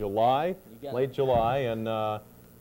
July, late July, and uh,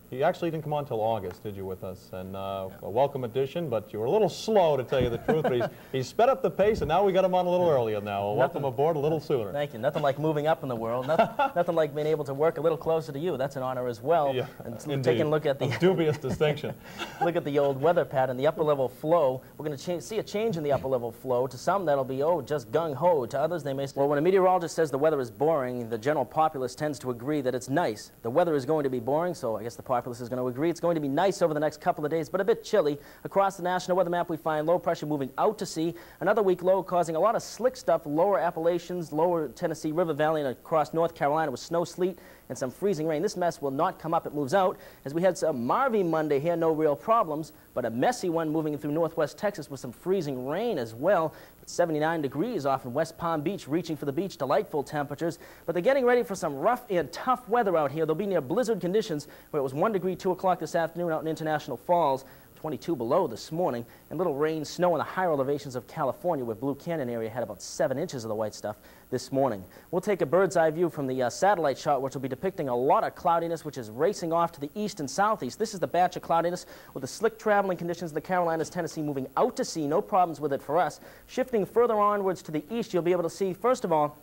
he actually didn't come on until August, did you, with us? And uh, a welcome addition, but you were a little slow, to tell you the truth. But he's, he's sped up the pace, and now we got him on a little earlier now. Well, welcome aboard a little sooner. Thank you. Nothing like moving up in the world. Nothing, nothing like being able to work a little closer to you. That's an honor as well. Yeah, and indeed. taking a look at the A dubious distinction. look at the old weather pattern, the upper level flow. We're going to see a change in the upper level flow. To some, that'll be, oh, just gung ho. To others, they may say, well, when a meteorologist says the weather is boring, the general populace tends to agree that it's nice. The weather is going to be boring, so I guess the populace is going to agree. It's going to be nice over the next couple of days, but a bit chilly. Across the national weather map, we find low pressure moving out to sea. Another weak low causing a lot of slick stuff, lower Appalachians, lower Tennessee River Valley, and across North Carolina with snow, sleet, and some freezing rain. This mess will not come up. It moves out. As we had some Marvy Monday here, no real problems, but a messy one moving through northwest Texas with some freezing rain as well. It's 79 degrees off in West Palm Beach, reaching for the beach, delightful temperatures. But they're getting ready for some rough and tough weather out here. They'll be near blizzard conditions where it was 1 degree 2 o'clock this afternoon out in International Falls. 22 below this morning, and little rain, snow in the higher elevations of California, where Blue Canyon area had about 7 inches of the white stuff this morning. We'll take a bird's eye view from the uh, satellite shot, which will be depicting a lot of cloudiness, which is racing off to the east and southeast. This is the batch of cloudiness with the slick traveling conditions in the Carolinas, Tennessee moving out to sea. No problems with it for us. Shifting further onwards to the east, you'll be able to see, first of all,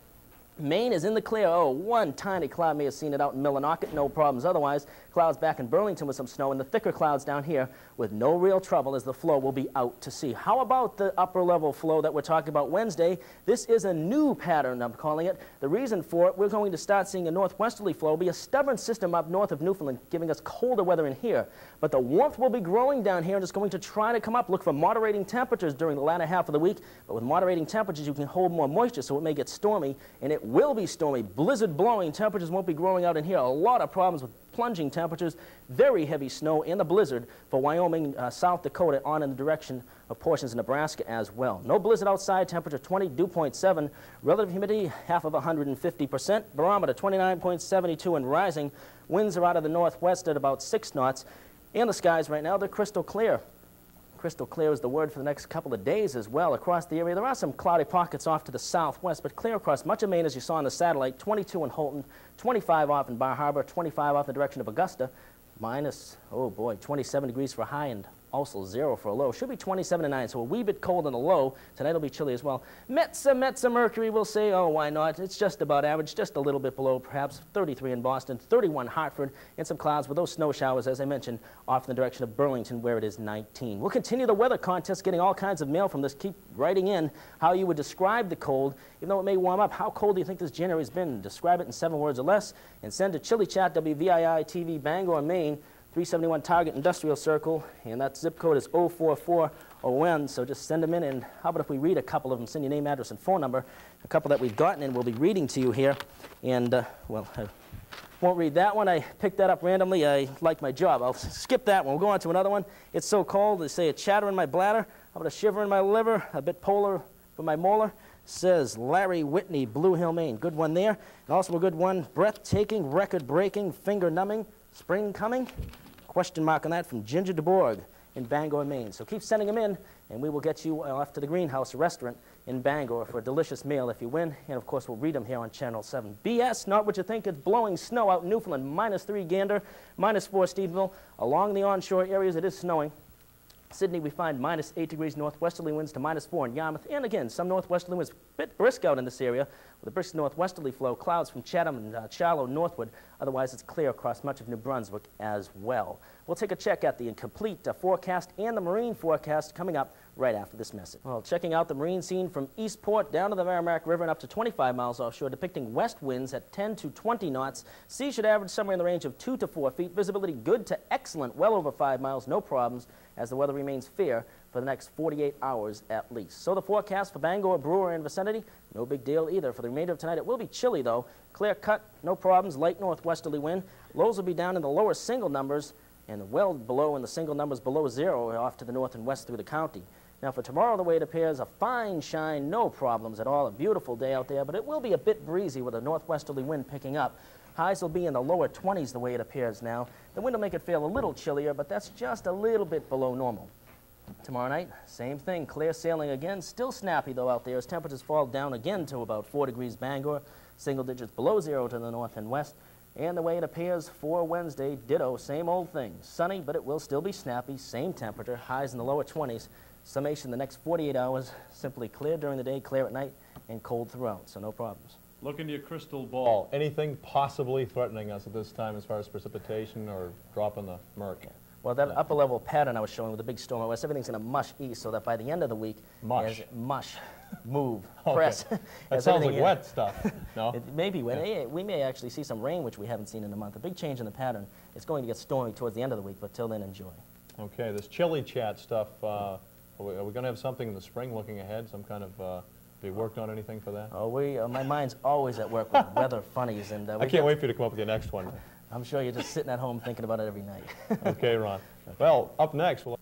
Maine is in the clear. Oh, one tiny cloud may have seen it out in Millinocket, no problems otherwise. Clouds back in Burlington with some snow, and the thicker clouds down here with no real trouble as the flow will be out to sea. How about the upper level flow that we're talking about Wednesday? This is a new pattern, I'm calling it. The reason for it, we're going to start seeing a northwesterly flow, be a stubborn system up north of Newfoundland, giving us colder weather in here. But the warmth will be growing down here and it's going to try to come up. Look for moderating temperatures during the latter half of the week. But with moderating temperatures, you can hold more moisture, so it may get stormy, and it will be stormy. Blizzard blowing, temperatures won't be growing out in here. A lot of problems with plunging temperatures, very heavy snow, and the blizzard for Wyoming, uh, South Dakota, on in the direction of portions of Nebraska as well. No blizzard outside, temperature 20, dew point 7, relative humidity half of 150%, barometer 29.72 and rising. Winds are out of the northwest at about 6 knots, and the skies right now, they're crystal clear. Crystal clear is the word for the next couple of days as well. Across the area, there are some cloudy pockets off to the southwest, but clear across much of Maine, as you saw on the satellite, 22 in Houlton, 25 off in Bar Harbor, 25 off in the direction of Augusta, minus, oh boy, 27 degrees for high and also zero for a low. Should be 27 to 9, so a wee bit cold on the low. Tonight will be chilly as well. Metza, Metza Mercury, we'll say, oh, why not? It's just about average, just a little bit below, perhaps 33 in Boston, 31 Hartford, and some clouds with those snow showers, as I mentioned, off in the direction of Burlington, where it is 19. We'll continue the weather contest, getting all kinds of mail from this. Keep writing in how you would describe the cold, even though it may warm up. How cold do you think this January has been? Describe it in seven words or less, and send to Chili Chat, WVII TV, Bangor, Maine, 371 Target Industrial Circle, and that zip code is 04401. So just send them in, and how about if we read a couple of them? Send your name, address, and phone number. A couple that we've gotten in, we'll be reading to you here. And, uh, well, I won't read that one. I picked that up randomly. I like my job. I'll skip that one. We'll go on to another one. It's so cold, they say a chatter in my bladder. How about a shiver in my liver, a bit polar for my molar? Says Larry Whitney, Blue Hill, Maine. Good one there. And also a good one, breathtaking, record-breaking, finger-numbing, spring coming? Question mark on that from Ginger DeBorg in Bangor, Maine. So keep sending them in, and we will get you uh, off to the Greenhouse restaurant in Bangor for a delicious meal if you win. And of course, we'll read them here on Channel 7. BS, not what you think. It's blowing snow out in Newfoundland. Minus 3 Gander, minus 4 Stephenville. Along the onshore areas, it is snowing. Sydney, we find minus 8 degrees northwesterly winds to minus 4 in Yarmouth. And again, some northwesterly winds, a bit brisk out in this area with a brisk northwesterly flow. Clouds from Chatham and uh, Charlo northward. Otherwise, it's clear across much of New Brunswick as well. We'll take a check at the complete uh, forecast and the marine forecast coming up right after this message. Well, checking out the marine scene from Eastport down to the Merrimack River and up to 25 miles offshore, depicting west winds at 10 to 20 knots. Sea should average somewhere in the range of 2 to 4 feet. Visibility good to excellent, well over 5 miles, no problems, as the weather remains fair for the next 48 hours at least. So the forecast for Bangor, Brewer, and vicinity, no big deal either. For the remainder of tonight, it will be chilly, though. Clear cut, no problems, light northwesterly wind. Lows will be down in the lower single numbers and well below in the single numbers below zero off to the north and west through the county. Now for tomorrow, the way it appears, a fine shine, no problems at all. A beautiful day out there, but it will be a bit breezy with a northwesterly wind picking up. Highs will be in the lower 20s the way it appears now. The wind will make it feel a little chillier, but that's just a little bit below normal. Tomorrow night, same thing, clear sailing again. Still snappy though out there as temperatures fall down again to about 4 degrees Bangor, single digits below zero to the north and west. And the way it appears for Wednesday, ditto, same old thing. Sunny, but it will still be snappy, same temperature, highs in the lower 20s. Summation the next 48 hours, simply clear during the day, clear at night, and cold throughout, so no problems. Look into your crystal ball. Anything possibly threatening us at this time as far as precipitation or drop in the murk? Well, that upper level pattern I was showing with the big storm out west, everything's going to mush east so that by the end of the week, Mush. as mush, move, Okay. press. That sounds like in- wet stuff, no? It may be wet. Eh, We may actually see some rain, which we haven't seen in a month. A big change in the pattern. It's going to get stormy towards the end of the week, but till then, enjoy. Okay, this chilly chat stuff, uh, are we, we gonna have something in the spring looking ahead, some kind of, uh, have you worked on anything for that? Oh, we, uh, my mind's always at work with weather funnies, and uh, I we can't wait for you to come up with your next one. I'm sure you're just sitting at home thinking about it every night. Okay, Ron. Well, up next, we'll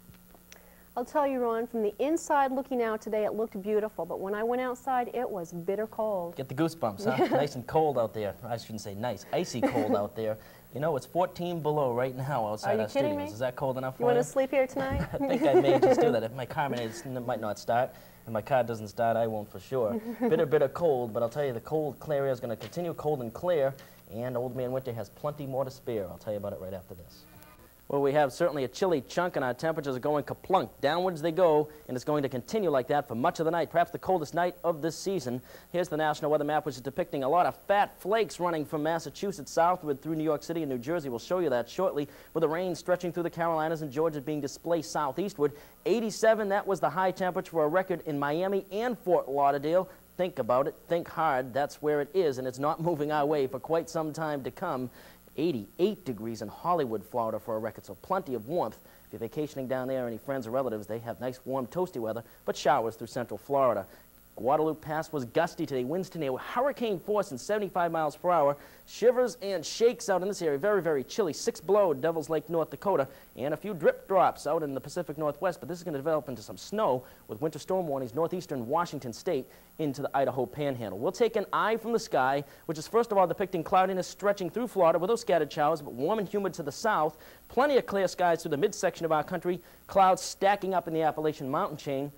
I'll tell you, Ron, from the inside looking out today, it looked beautiful, but when I went outside, it was bitter cold. Get the goosebumps, huh? nice and cold out there. I shouldn't say nice, icy cold out there. You know, it's 14 below right now outside you our kidding studios. me? Is that cold enough for You for want to sleep here tonight? I think I may just do that. If my car might not start, and my car doesn't start, I won't for sure. bitter, bitter cold, but I'll tell you, the cold, clear air is going to continue cold and clear, and Old Man Winter has plenty more to spare. I'll tell you about it right after this. Well, we have certainly a chilly chunk, and our temperatures are going kaplunk. Downwards they go, and it's going to continue like that for much of the night, perhaps the coldest night of this season. Here's the National Weather Map, which is depicting a lot of fat flakes running from Massachusetts southward through New York City and New Jersey. We'll show you that shortly, with the rain stretching through the Carolinas and Georgia being displaced southeastward. 87, that was the high temperature for a record in Miami and Fort Lauderdale. Think about it, think hard, that's where it is, and it's not moving our way for quite some time to come. 88 degrees in Hollywood, Florida for a record, so plenty of warmth. If you're vacationing down there, any friends or relatives, they have nice, warm, toasty weather, but showers through central Florida. Guadalupe Pass was gusty today, winds today hurricane force and 75 miles per hour. Shivers and shakes out in this area, very, very chilly. Six below Devil's Lake, North Dakota, and a few drip drops out in the Pacific Northwest, but this is going to develop into some snow with winter storm warnings northeastern Washington state into the Idaho panhandle. We'll take an eye from the sky, which is first of all depicting cloudiness stretching through Florida with those scattered showers, but warm and humid to the south. Plenty of clear skies through the midsection of our country, clouds stacking up in the Appalachian mountain chain.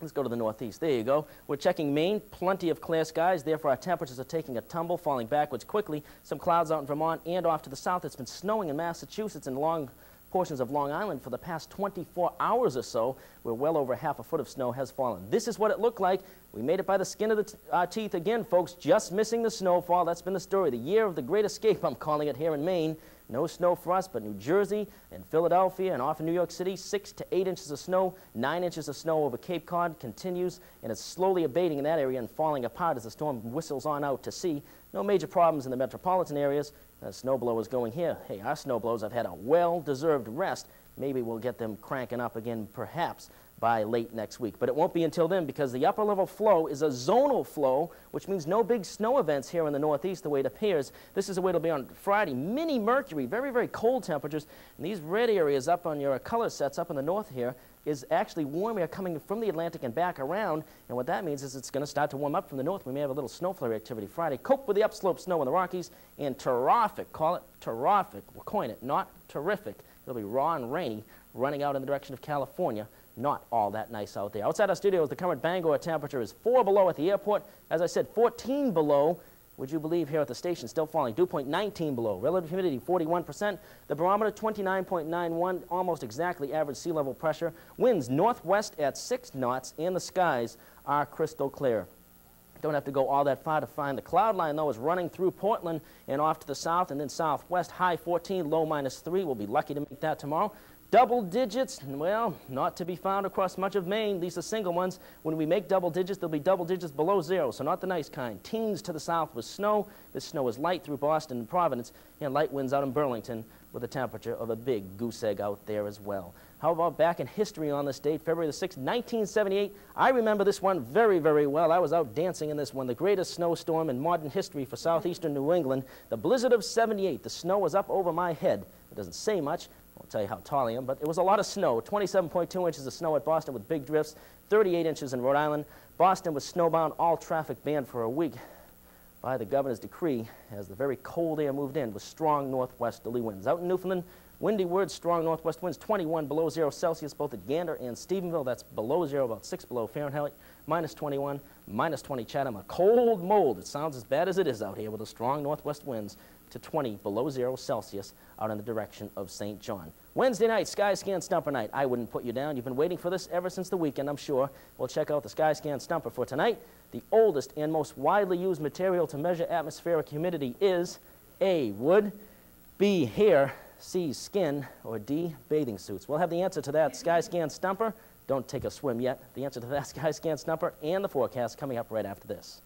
Let's go to the northeast. There you go. We're checking Maine. Plenty of clear skies. Therefore, our temperatures are taking a tumble, falling backwards quickly. Some clouds out in Vermont and off to the south. It's been snowing in Massachusetts and long portions of Long Island for the past 24 hours or so, where well over half a foot of snow has fallen. This is what it looked like. We made it by the skin of the our teeth again, folks, just missing the snowfall. That's been the story. The year of the great escape, I'm calling it here in Maine. No snow for us, but New Jersey and Philadelphia and off in New York City, six to eight inches of snow, nine inches of snow over Cape Cod continues, and it's slowly abating in that area and falling apart as the storm whistles on out to sea. No major problems in the metropolitan areas. Uh, the snowblowers going here. Hey, our snowblowers have had a well-deserved rest. Maybe we'll get them cranking up again, perhaps, by late next week. But it won't be until then because the upper level flow is a zonal flow, which means no big snow events here in the northeast the way it appears. This is the way it'll be on Friday. Mini mercury, very, very cold temperatures. And these red areas up on your color sets up in the north here is actually warm air coming from the Atlantic and back around. And what that means is it's going to start to warm up from the north. We may have a little snow flurry activity Friday. Cope with the upslope snow in the Rockies. And terrific, call it terrific. We'll coin it, not terrific. It'll be raw and rainy running out in the direction of California not all that nice out there. Outside our studios, the current Bangor temperature is 4 below at the airport. As I said, 14 below. Would you believe here at the station, still falling. Dew point 19 below. Relative humidity 41%. The barometer 29.91, almost exactly average sea level pressure. Winds northwest at 6 knots, and the skies are crystal clear. Don't have to go all that far to find the cloud line, though, is running through Portland and off to the south and then southwest. High 14, low minus 3. We'll be lucky to make that tomorrow. Double digits, well, not to be found across much of Maine. These are single ones. When we make double digits, they'll be double digits below zero, so not the nice kind. Teens to the south with snow. This snow is light through Boston and Providence, and light winds out in Burlington with a temperature of a big goose egg out there as well. How about back in history on this date, February the 6th, 1978? I remember this one very, very well. I was out dancing in this one, the greatest snowstorm in modern history for southeastern New England. The blizzard of 78. The snow was up over my head. It doesn't say much. I won't tell you how tall I am, but it was a lot of snow. 27.2 inches of snow at Boston with big drifts, 38 inches in Rhode Island. Boston was snowbound, all traffic banned for a week by the governor's decree as the very cold air moved in with strong northwesterly winds. Out in Newfoundland, Windy words, strong northwest winds, 21 below zero Celsius, both at Gander and Stephenville. That's below zero, about 6 below Fahrenheit, minus 21, minus 20 Chatham. A cold mold. It sounds as bad as it is out here with the strong northwest winds to 20 below zero Celsius out in the direction of St. John. Wednesday night, Skyscan Stumper night. I wouldn't put you down. You've been waiting for this ever since the weekend, I'm sure. We'll check out the Skyscan Stumper for tonight. The oldest and most widely used material to measure atmospheric humidity is A, wood, B, hair, C, skin, or D, bathing suits? We'll have the answer to that Skyscan Stumper. Don't take a swim yet. The answer to that Skyscan Stumper and the forecast coming up right after this.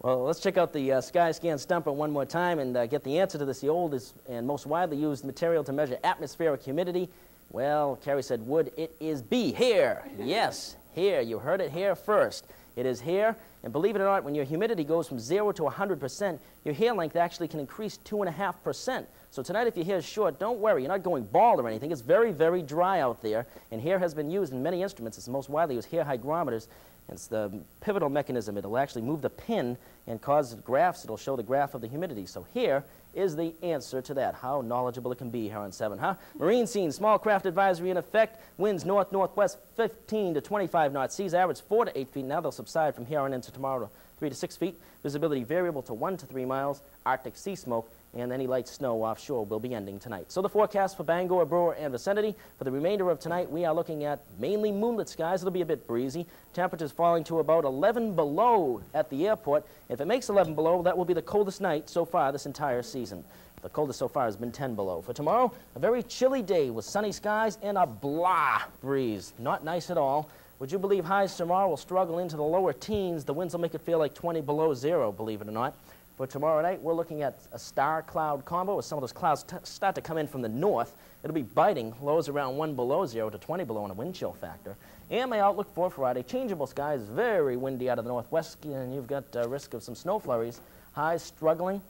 Well, let's check out the uh, Skyscan Stumper one more time and uh, get the answer to this, the oldest and most widely used material to measure atmospheric humidity. Well, Carrie said wood. It is B, hair. Yes, hair. You heard it here first. It is hair, and believe it or not, when your humidity goes from 0 to 100%, your hair length actually can increase 2.5%. So tonight, if your hair is short, don't worry. You're not going bald or anything. It's very, very dry out there, and hair has been used in many instruments. It's the most widely used hair hygrometers. It's the pivotal mechanism. It'll actually move the pin and cause graphs. It'll show the graph of the humidity. So here is the answer to that. How knowledgeable it can be here on 7, huh? Marine scene, small craft advisory in effect. Winds north-northwest 15 to 25 knots. Seas average 4 to 8 feet. Now they'll subside from here on into tomorrow to 3 to 6 feet. Visibility variable to 1 to 3 miles. Arctic sea smoke and any light snow offshore will be ending tonight. So the forecast for Bangor, Brewer, and vicinity. For the remainder of tonight, we are looking at mainly moonlit skies. It'll be a bit breezy. Temperatures falling to about 11 below at the airport. If it makes 11 below, that will be the coldest night so far this entire season. The coldest so far has been 10 below. For tomorrow, a very chilly day with sunny skies and a blah breeze. Not nice at all. Would you believe highs tomorrow will struggle into the lower teens? The winds will make it feel like 20 below zero, believe it or not. For tomorrow night, we're looking at a star-cloud combo as some of those clouds start to come in from the north. It'll be biting, lows around 1 below 0 to 20 below on a wind chill factor. And my outlook for Friday, changeable skies, very windy out of the northwest, and you've got a uh, risk of some snow flurries. Highs struggling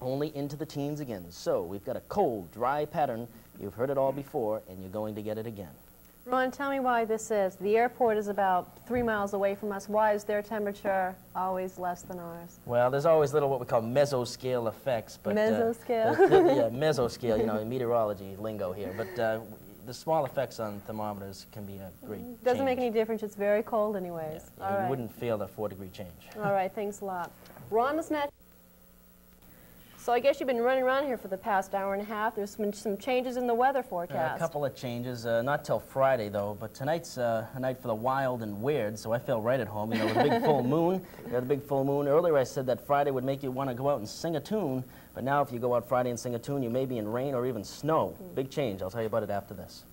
only into the teens again. So we've got a cold, dry pattern. You've heard it all before, and you're going to get it again. Ron, tell me why this is. The airport is about three miles away from us. Why is their temperature always less than ours? Well, there's always little what we call mesoscale effects. But, mesoscale? Uh, the, the, yeah, mesoscale, you know, meteorology lingo here. But uh, the small effects on thermometers can be a great Doesn't change. make any difference. It's very cold anyways. Yeah, All you right. wouldn't feel a four-degree change. All right, thanks a lot. Ron the Snatch. So I guess you've been running around here for the past hour and a half. There's been some changes in the weather forecast. Uh, a couple of changes, uh, not till Friday though, but tonight's uh, a night for the wild and weird, so I feel right at home. You know, with the big full moon, you got the big full moon. Earlier I said that Friday would make you want to go out and sing a tune, but now if you go out Friday and sing a tune, you may be in rain or even snow. Mm. Big change. I'll tell you about it after this.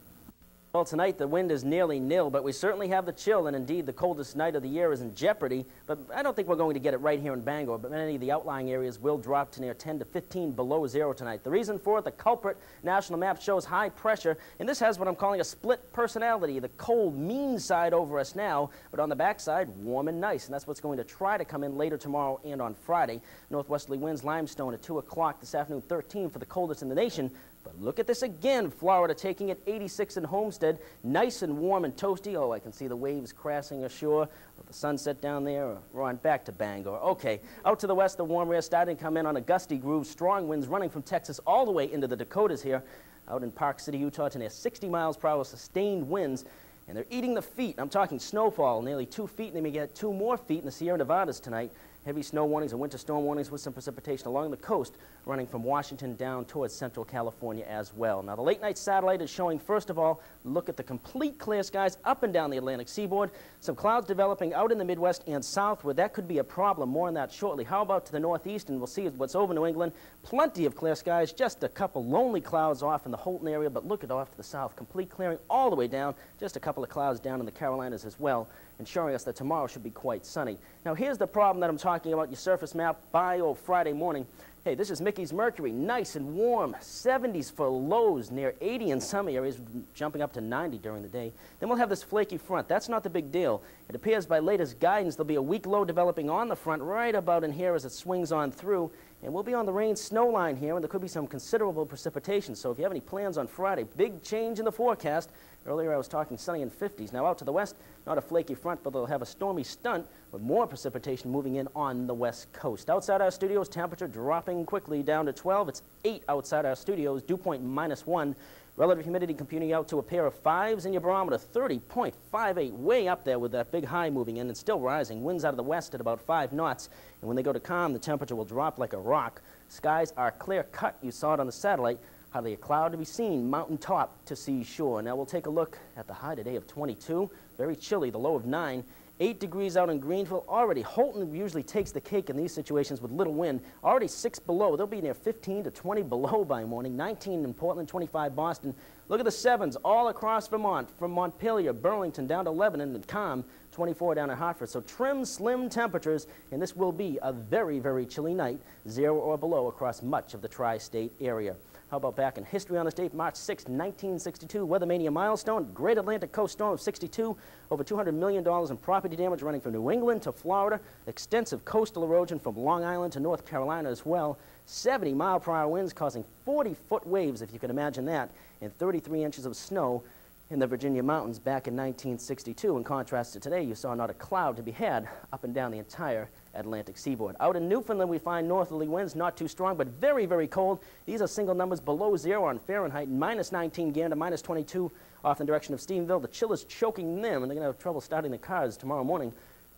Well, tonight the wind is nearly nil, but we certainly have the chill, and indeed the coldest night of the year is in jeopardy. But I don't think we're going to get it right here in Bangor, but many of the outlying areas will drop to near 10 to 15 below zero tonight. The reason for it, the culprit, national map shows high pressure, and this has what I'm calling a split personality. The cold, mean side over us now, but on the backside, warm and nice, and that's what's going to try to come in later tomorrow and on Friday. Northwesterly winds, limestone at 2 o'clock this afternoon, 13 for the coldest in the nation, but look at this again. Florida taking it 86 in Homestead. Nice and warm and toasty. Oh, I can see the waves crashing ashore. The sunset down there. Uh, We're on back to Bangor. Okay, out to the west, the warm air starting to come in on a gusty groove. Strong winds running from Texas all the way into the Dakotas here. Out in Park City, Utah, to near 60 miles per hour, sustained winds. And they're eating the feet. I'm talking snowfall, nearly two feet, and they may get two more feet in the Sierra Nevadas tonight. Heavy snow warnings and winter storm warnings with some precipitation along the coast running from Washington down towards central California as well. Now, the late night satellite is showing, first of all, look at the complete clear skies up and down the Atlantic seaboard. Some clouds developing out in the Midwest and south where That could be a problem. More on that shortly. How about to the northeast? And we'll see what's over New England. Plenty of clear skies, just a couple lonely clouds off in the Houlton area, but look at off to the south. Complete clearing all the way down. Just a couple of clouds down in the Carolinas as well ensuring us that tomorrow should be quite sunny. Now here's the problem that I'm talking about, your surface map bio Friday morning. Hey, this is Mickey's Mercury, nice and warm, 70s for lows, near 80 in some areas, jumping up to 90 during the day. Then we'll have this flaky front. That's not the big deal. It appears by latest guidance there'll be a weak low developing on the front right about in here as it swings on through. And we'll be on the rain snow line here, and there could be some considerable precipitation. So if you have any plans on Friday, big change in the forecast. Earlier I was talking sunny in 50s. Now out to the west, not a flaky front, but they'll have a stormy stunt with more precipitation moving in on the west coast. Outside our studios, temperature dropping quickly down to 12. It's 8 outside our studios, dew point minus 1. Relative humidity computing out to a pair of fives in your barometer, 30.58, way up there with that big high moving in and still rising. Winds out of the west at about 5 knots. And when they go to calm, the temperature will drop like a rock. Skies are clear cut. You saw it on the satellite. Hardly a cloud to be seen, mountain top to sea shore. Now we'll take a look at the high today of 22. Very chilly, the low of 9. 8 degrees out in Greenville already. Houlton usually takes the cake in these situations with little wind. Already 6 below. They'll be near 15 to 20 below by morning. 19 in Portland, 25 Boston. Look at the sevens all across Vermont, from Montpelier, Burlington, down to Lebanon, and calm, 24 down in Hartford. So trim, slim temperatures, and this will be a very, very chilly night, 0 or below across much of the tri-state area. How about back in history on this date, March 6, 1962, Weathermania milestone, Great Atlantic Coast Storm of 62, over $200 million in property damage running from New England to Florida, extensive coastal erosion from Long Island to North Carolina as well, 70 mile per hour winds causing 40 foot waves, if you can imagine that, and 33 inches of snow in the Virginia mountains back in 1962. In contrast to today, you saw not a cloud to be had up and down the entire Atlantic seaboard. Out in Newfoundland, we find northerly winds, not too strong, but very, very cold. These are single numbers below zero on Fahrenheit, minus 19 Gander, minus 22 off in the direction of Stephenville. The chill is choking them, and they're going to have trouble starting the cars tomorrow morning.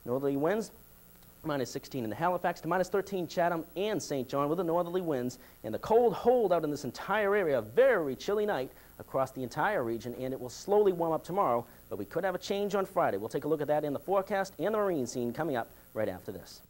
Northerly winds, minus 16 in the Halifax to minus 13 Chatham and St. John with the northerly winds and the cold hold out in this entire area. A very chilly night across the entire region and it will slowly warm up tomorrow, but we could have a change on Friday. We'll take a look at that in the forecast and the marine scene coming up right after this.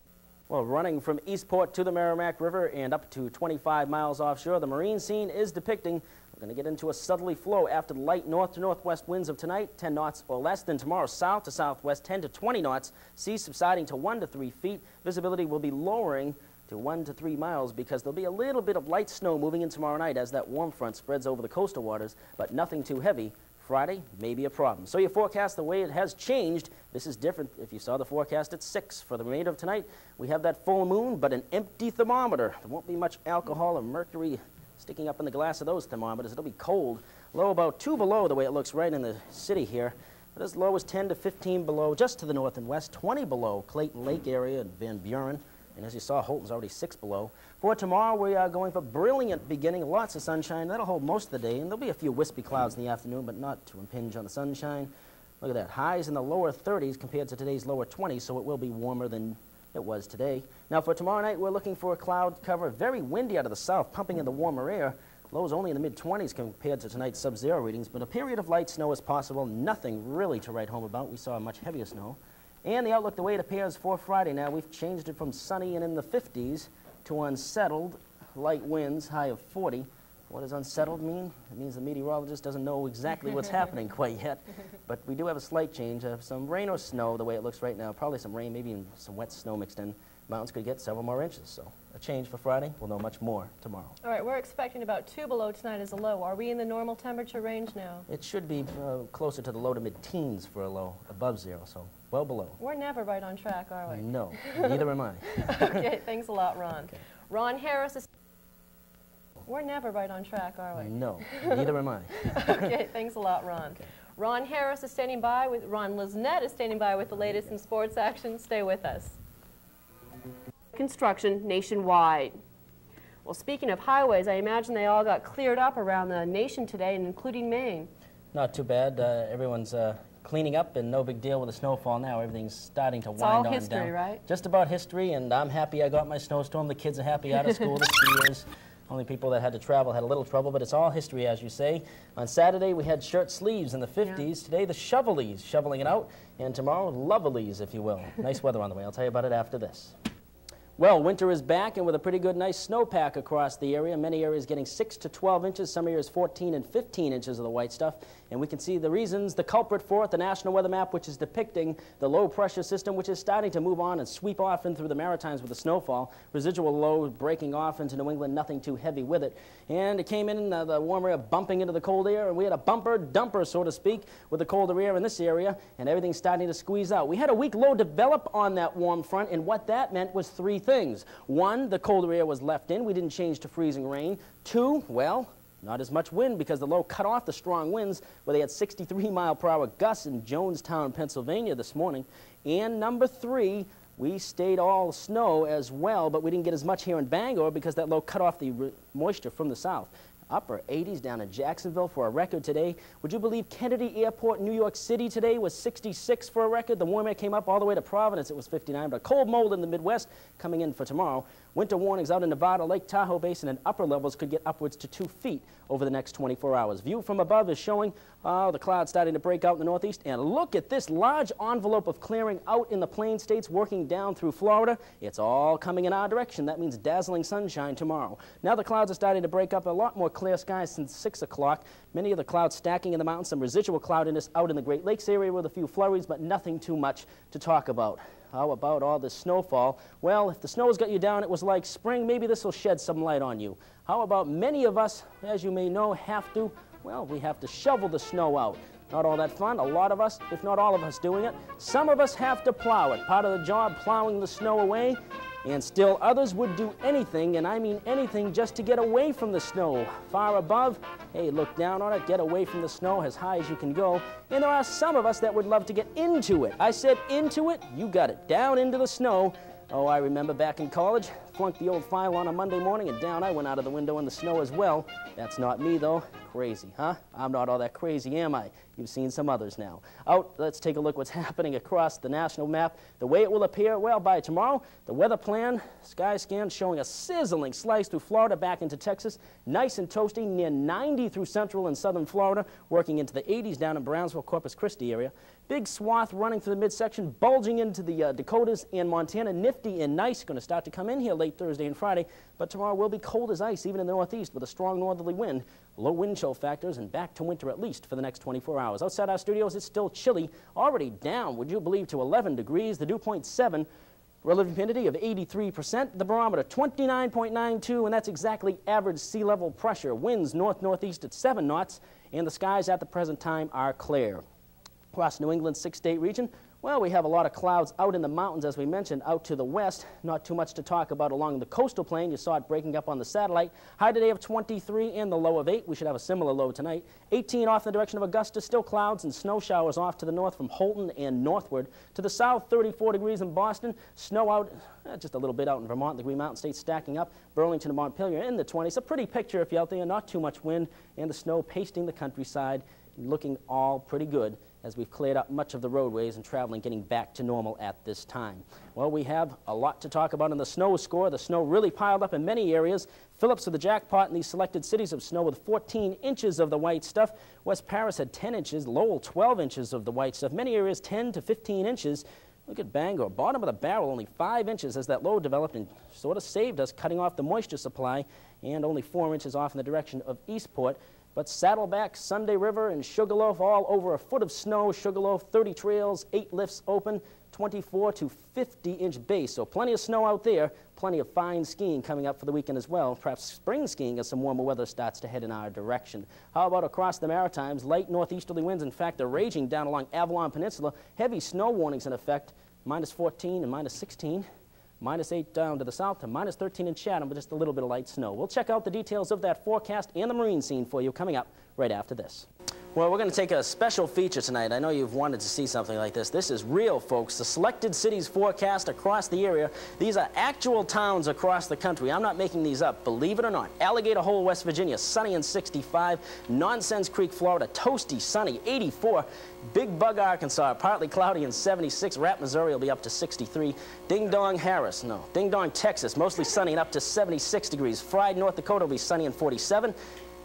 Well, running from Eastport to the Merrimack River and up to 25 miles offshore, the marine scene is depicting we're going to get into a southerly flow after the light north to northwest winds of tonight, 10 knots or less. Then tomorrow, south to southwest, 10 to 20 knots. Seas subsiding to 1 to 3 feet. Visibility will be lowering to 1 to 3 miles because there'll be a little bit of light snow moving in tomorrow night as that warm front spreads over the coastal waters, but nothing too heavy. Friday may be a problem. So your forecast, the way it has changed, this is different. If you saw the forecast at 6 for the remainder of tonight, we have that full moon, but an empty thermometer. There won't be much alcohol or mercury sticking up in the glass of those thermometers. It'll be cold. Low about 2 below the way it looks right in the city here. But as low as 10 to 15 below just to the north and west, 20 below Clayton Lake area and Van Buren. And as you saw, Houlton's already 6 below. For tomorrow, we are going for a brilliant beginning, lots of sunshine. That'll hold most of the day, and there'll be a few wispy clouds in the afternoon, but not to impinge on the sunshine. Look at that, highs in the lower 30s compared to today's lower 20s, so it will be warmer than it was today. Now for tomorrow night, we're looking for a cloud cover, very windy out of the south, pumping in the warmer air. Lows only in the mid-20s compared to tonight's sub-zero readings, but a period of light snow is possible. Nothing really to write home about. We saw much heavier snow. And the outlook, the way it appears for Friday now, we've changed it from sunny and in the 50s to unsettled, light winds, high of 40. What does unsettled mean? It means the meteorologist doesn't know exactly what's happening quite yet. But we do have a slight change of some rain or snow the way it looks right now. Probably some rain, maybe some wet snow mixed in. Mountains could get several more inches. So a change for Friday. We'll know much more tomorrow. All right, we're expecting about 2 below tonight as a low. Are we in the normal temperature range now? It should be uh, closer to the low to mid-teens for a low, above zero, so well below. We're never right on track, are we? No, neither am I. okay, thanks a lot, Ron. Okay. Ron Harris is... We're never right on track, are we? No, neither am I. okay, thanks a lot, Ron. Okay. Ron Harris is standing by with, Ron Lisnett is standing by with the latest in sports action. Stay with us. Construction nationwide. Well, speaking of highways, I imagine they all got cleared up around the nation today, and including Maine. Not too bad. Uh, everyone's uh, cleaning up and no big deal with the snowfall now. Everything's starting to It's wind all on history, down. right? Just about history, and I'm happy I got my snowstorm. The kids are happy out of school, the skiers. Only people that had to travel had a little trouble, but it's all history, as you say. On Saturday, we had shirt sleeves in the 50s. Today, the shovelies, shoveling it out. And tomorrow, lovelies, if you will. nice weather on the way. I'll tell you about it after this. Well, winter is back, and with a pretty good, nice snowpack across the area. Many areas getting 6 to 12 inches, some areas 14 and 15 inches of the white stuff. And we can see the reasons, the culprit for it, the National Weather Map, which is depicting the low pressure system, which is starting to move on and sweep off in through the Maritimes with the snowfall. Residual low breaking off into New England, nothing too heavy with it. And it came in, uh, the warm air bumping into the cold air, and we had a bumper dumper, so to speak, with the colder air in this area, and everything's starting to squeeze out. We had a weak low develop on that warm front, and what that meant was three things. One, the colder air was left in. We didn't change to freezing rain. Two, well, Not as much wind because the low cut off the strong winds where they had 63 mile per hour gusts in Jonestown, Pennsylvania this morning. And number three, we stayed all snow as well, but we didn't get as much here in Bangor because that low cut off the moisture from the south upper 80s down in Jacksonville for a record today. Would you believe Kennedy Airport, New York City today was 66 for a record? The warm air came up all the way to Providence. It was 59, but a cold mold in the Midwest coming in for tomorrow. Winter warnings out in Nevada, Lake Tahoe Basin, and upper levels could get upwards to two feet over the next 24 hours. View from above is showing uh, the clouds starting to break out in the northeast. And look at this large envelope of clearing out in the plain states working down through Florida. It's all coming in our direction. That means dazzling sunshine tomorrow. Now the clouds are starting to break up. A lot more clear skies since 6 o'clock. Many of the clouds stacking in the mountains. Some residual cloudiness out in the Great Lakes area with a few flurries, but nothing too much to talk about. How about all this snowfall? Well, if the snow's got you down, it was like spring, maybe this will shed some light on you. How about many of us, as you may know, have to, well, we have to shovel the snow out. Not all that fun. A lot of us, if not all of us, doing it. Some of us have to plow it. Part of the job, plowing the snow away. And still others would do anything, and I mean anything, just to get away from the snow. Far above, hey, look down on it, get away from the snow as high as you can go. And there are some of us that would love to get into it. I said into it, you got it, down into the snow. Oh, I remember back in college, flunked the old file on a Monday morning, and down I went out of the window in the snow as well. That's not me, though. Crazy, huh? I'm not all that crazy, am I? You've seen some others now. Out, let's take a look what's happening across the national map. The way it will appear, well, by tomorrow, the weather plan, sky scan showing a sizzling slice through Florida back into Texas. Nice and toasty, near 90 through central and southern Florida, working into the 80s down in Brownsville, Corpus Christi area. Big swath running through the midsection, bulging into the uh, Dakotas and Montana. Nifty and nice, going to start to come in here late Thursday and Friday, but tomorrow will be cold as ice, even in the northeast, with a strong northerly wind. Low wind chill factors and back to winter at least for the next 24 hours. Outside our studios, it's still chilly, already down, would you believe, to 11 degrees. The dew point 7, relative humidity of 83%, the barometer 29.92, and that's exactly average sea level pressure. Winds north-northeast at 7 knots, and the skies at the present time are clear. Across New England's six-state region, well, we have a lot of clouds out in the mountains, as we mentioned, out to the west. Not too much to talk about along the coastal plain. You saw it breaking up on the satellite. High today of 23 and the low of 8. We should have a similar low tonight. 18 off in the direction of Augusta. Still clouds and snow showers off to the north from Houlton and northward. To the south, 34 degrees in Boston. Snow out eh, just a little bit out in Vermont. The Green Mountain State stacking up. Burlington and Montpelier in the 20s. A pretty picture if you're out there. Not too much wind and the snow pasting the countryside. Looking all pretty good as we've cleared up much of the roadways and traveling getting back to normal at this time. Well, we have a lot to talk about in the snow score. The snow really piled up in many areas. Phillips with the jackpot in these selected cities of snow with 14 inches of the white stuff. West Paris had 10 inches, Lowell 12 inches of the white stuff. Many areas 10 to 15 inches. Look at Bangor, bottom of the barrel, only 5 inches as that low developed and sort of saved us, cutting off the moisture supply, and only 4 inches off in the direction of Eastport. But Saddleback, Sunday River, and Sugarloaf all over a foot of snow. Sugarloaf, 30 trails, 8 lifts open, 24 to 50 inch base. So plenty of snow out there, plenty of fine skiing coming up for the weekend as well. Perhaps spring skiing as some warmer weather starts to head in our direction. How about across the Maritimes? Light northeasterly winds, in fact, are raging down along Avalon Peninsula. Heavy snow warnings in effect, minus 14 and minus 16 minus 8 down to the south to minus 13 in Chatham with just a little bit of light snow. We'll check out the details of that forecast and the marine scene for you coming up right after this. Well, we're going to take a special feature tonight. I know you've wanted to see something like this. This is real, folks. The selected cities forecast across the area. These are actual towns across the country. I'm not making these up, believe it or not. Alligator Hole, West Virginia, sunny and 65. Nonsense Creek, Florida, toasty, sunny, 84. Big Bug, Arkansas, partly cloudy and 76. Rapp, Missouri will be up to 63. Ding Dong, Harris, no. Ding Dong, Texas, mostly sunny and up to 76 degrees. Fried, North Dakota will be sunny and 47.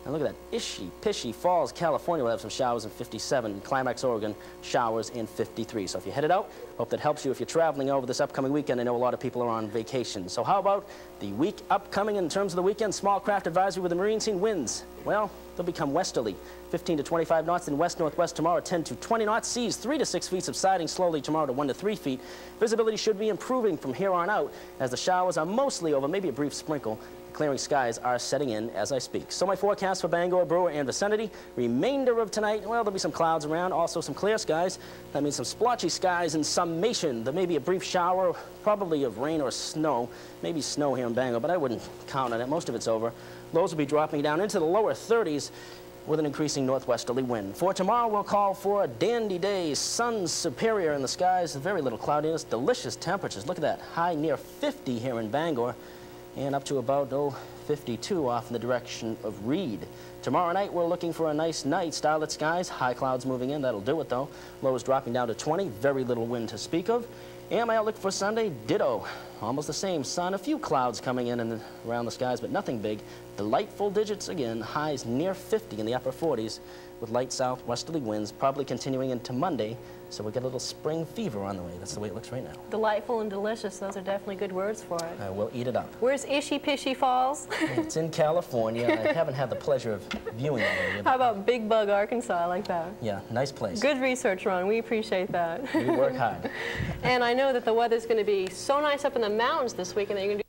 And look at that, Ishi, Pishi, Falls, California will have some showers in 57. Climax, Oregon, showers in 53. So if you're headed out, hope that helps you if you're traveling over this upcoming weekend. I know a lot of people are on vacation. So how about the week upcoming in terms of the weekend? Small craft advisory with the marine scene winds. Well, they'll become westerly, 15 to 25 knots, then west-northwest tomorrow, 10 to 20 knots. Seas 3 to 6 feet, subsiding slowly tomorrow to 1 to 3 feet. Visibility should be improving from here on out as the showers are mostly over, maybe a brief sprinkle. Clearing skies are setting in as I speak. So my forecast for Bangor, Brewer, and vicinity. Remainder of tonight, well, there'll be some clouds around, also some clear skies. That means some splotchy skies in summation. There may be a brief shower, probably of rain or snow. Maybe snow here in Bangor, but I wouldn't count on it. Most of it's over. Lows will be dropping down into the lower 30s with an increasing northwesterly wind. For tomorrow, we'll call for a dandy day. Sun superior in the skies, very little cloudiness, delicious temperatures. Look at that, high near 50 here in Bangor and up to about, oh, 52 off in the direction of Reed. Tomorrow night, we're looking for a nice night. Starlit skies, high clouds moving in. That'll do it, though. Lows dropping down to 20. Very little wind to speak of. And my outlook for Sunday, ditto. Almost the same. Sun, a few clouds coming in and around the skies, but nothing big. Delightful digits again. Highs near 50 in the upper 40s with light southwesterly winds, probably continuing into Monday. So we get a little spring fever on the way. That's the way it looks right now. Delightful and delicious. Those are definitely good words for it. I will eat it up. Where's Ishi Pishi Falls? it's in California. I haven't had the pleasure of viewing it. How about Big Bug, Arkansas? I like that. Yeah, nice place. Good research, Ron. We appreciate that. You work hard. and I know that the weather's going to be so nice up in the mountains this week, and that you're going to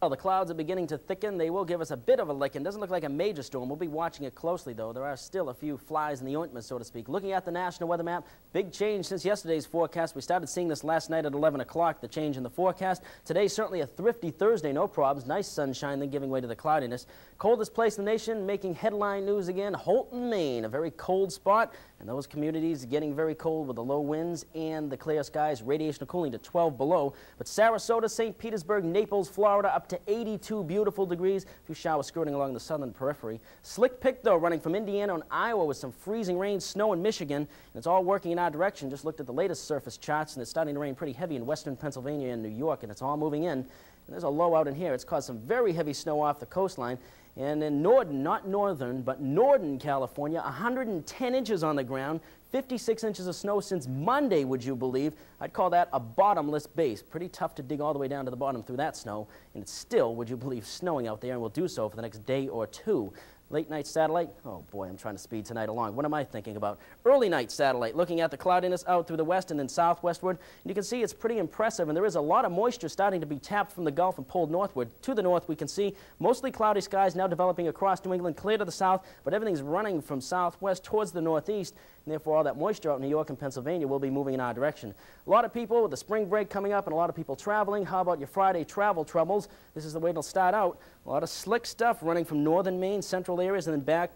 well, the clouds are beginning to thicken. They will give us a bit of a lick, licking. Doesn't look like a major storm. We'll be watching it closely, though. There are still a few flies in the ointment, so to speak. Looking at the national weather map, big change since yesterday's forecast. We started seeing this last night at 11 o'clock, the change in the forecast. Today, certainly a thrifty Thursday, no problems. Nice sunshine, then giving way to the cloudiness. Coldest place in the nation, making headline news again, Houlton, Maine, a very cold spot. And those communities getting very cold with the low winds and the clear skies, radiation cooling to 12 below. But Sarasota, St. Petersburg, Naples, Florida, up to 82 beautiful degrees. A few showers skirting along the southern periphery. Slick pick, though, running from Indiana and Iowa with some freezing rain, snow in Michigan. And it's all working in our direction. Just looked at the latest surface charts, and it's starting to rain pretty heavy in western Pennsylvania and New York, and it's all moving in. And there's a low out in here. It's caused some very heavy snow off the coastline. And in Norden, not northern, but northern California, 110 inches on the ground, 56 inches of snow since Monday, would you believe? I'd call that a bottomless base. Pretty tough to dig all the way down to the bottom through that snow. And it's still, would you believe, snowing out there and will do so for the next day or two. Late night satellite, oh boy, I'm trying to speed tonight along. What am I thinking about? Early night satellite, looking at the cloudiness out through the west and then southwestward. And you can see it's pretty impressive, and there is a lot of moisture starting to be tapped from the Gulf and pulled northward. To the north, we can see mostly cloudy skies now developing across New England, clear to the south, but everything's running from southwest towards the northeast. Therefore, all that moisture out in New York and Pennsylvania will be moving in our direction. A lot of people with the spring break coming up and a lot of people traveling. How about your Friday travel troubles? This is the way it'll start out. A lot of slick stuff running from northern Maine, central areas, and then back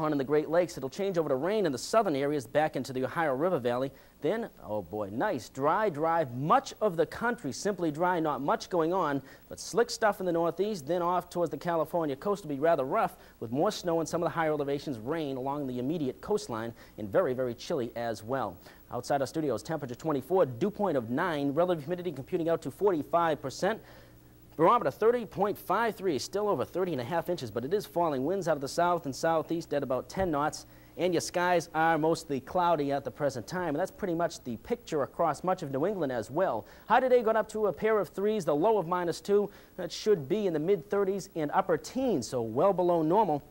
on in the Great Lakes. It'll change over to rain in the southern areas back into the Ohio River Valley. Then, oh boy, nice, dry drive. Much of the country simply dry, not much going on, but slick stuff in the northeast. Then off towards the California coast will be rather rough with more snow in some of the higher elevations, rain along the immediate coastline, and very, very chilly as well. Outside our studios, temperature 24, dew point of 9, relative humidity computing out to 45 percent. Barometer 30.53, still over 30 and a half inches, but it is falling. Winds out of the south and southeast at about 10 knots. And your skies are mostly cloudy at the present time. And that's pretty much the picture across much of New England as well. High today got up to a pair of threes, the low of minus two. That should be in the mid 30s and upper teens, so well below normal.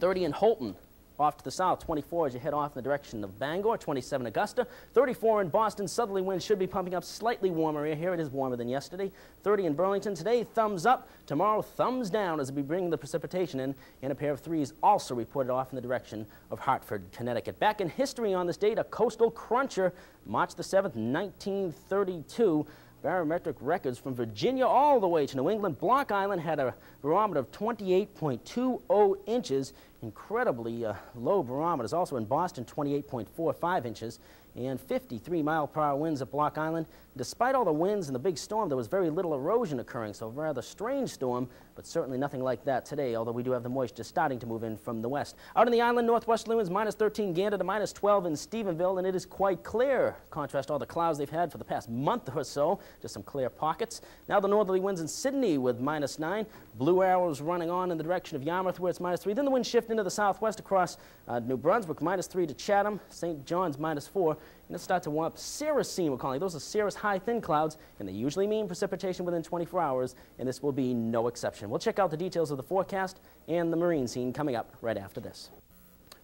30 in Houlton, off to the south, 24 as you head off in the direction of Bangor, 27 Augusta, 34 in Boston. Southerly winds should be pumping up slightly warmer here. It is warmer than yesterday. 30 in Burlington. Today, thumbs up. Tomorrow, thumbs down as we bring the precipitation in. And a pair of threes also reported off in the direction of Hartford, Connecticut. Back in history on this date, a coastal cruncher, March the 7th, 1932 barometric records from Virginia all the way to New England. Block Island had a barometer of 28.20 inches incredibly uh, low barometers. Also in Boston, 28.45 inches and 53 mile per hour winds at Block Island. Despite all the winds and the big storm, there was very little erosion occurring, so a rather strange storm, but certainly nothing like that today, although we do have the moisture starting to move in from the west. Out on the island, northwesterly winds minus 13 Gander to minus 12 in Stephenville, and it is quite clear. Contrast all the clouds they've had for the past month or so, just some clear pockets. Now the northerly winds in Sydney with minus 9. Blue arrows running on in the direction of Yarmouth where it's minus 3. Then the wind shift into the southwest across uh, New Brunswick, minus 3 to Chatham, St. John's minus 4. And it'll start to warm up cirrus scene, we're calling it. Those are cirrus high thin clouds, and they usually mean precipitation within 24 hours, and this will be no exception. We'll check out the details of the forecast and the marine scene coming up right after this.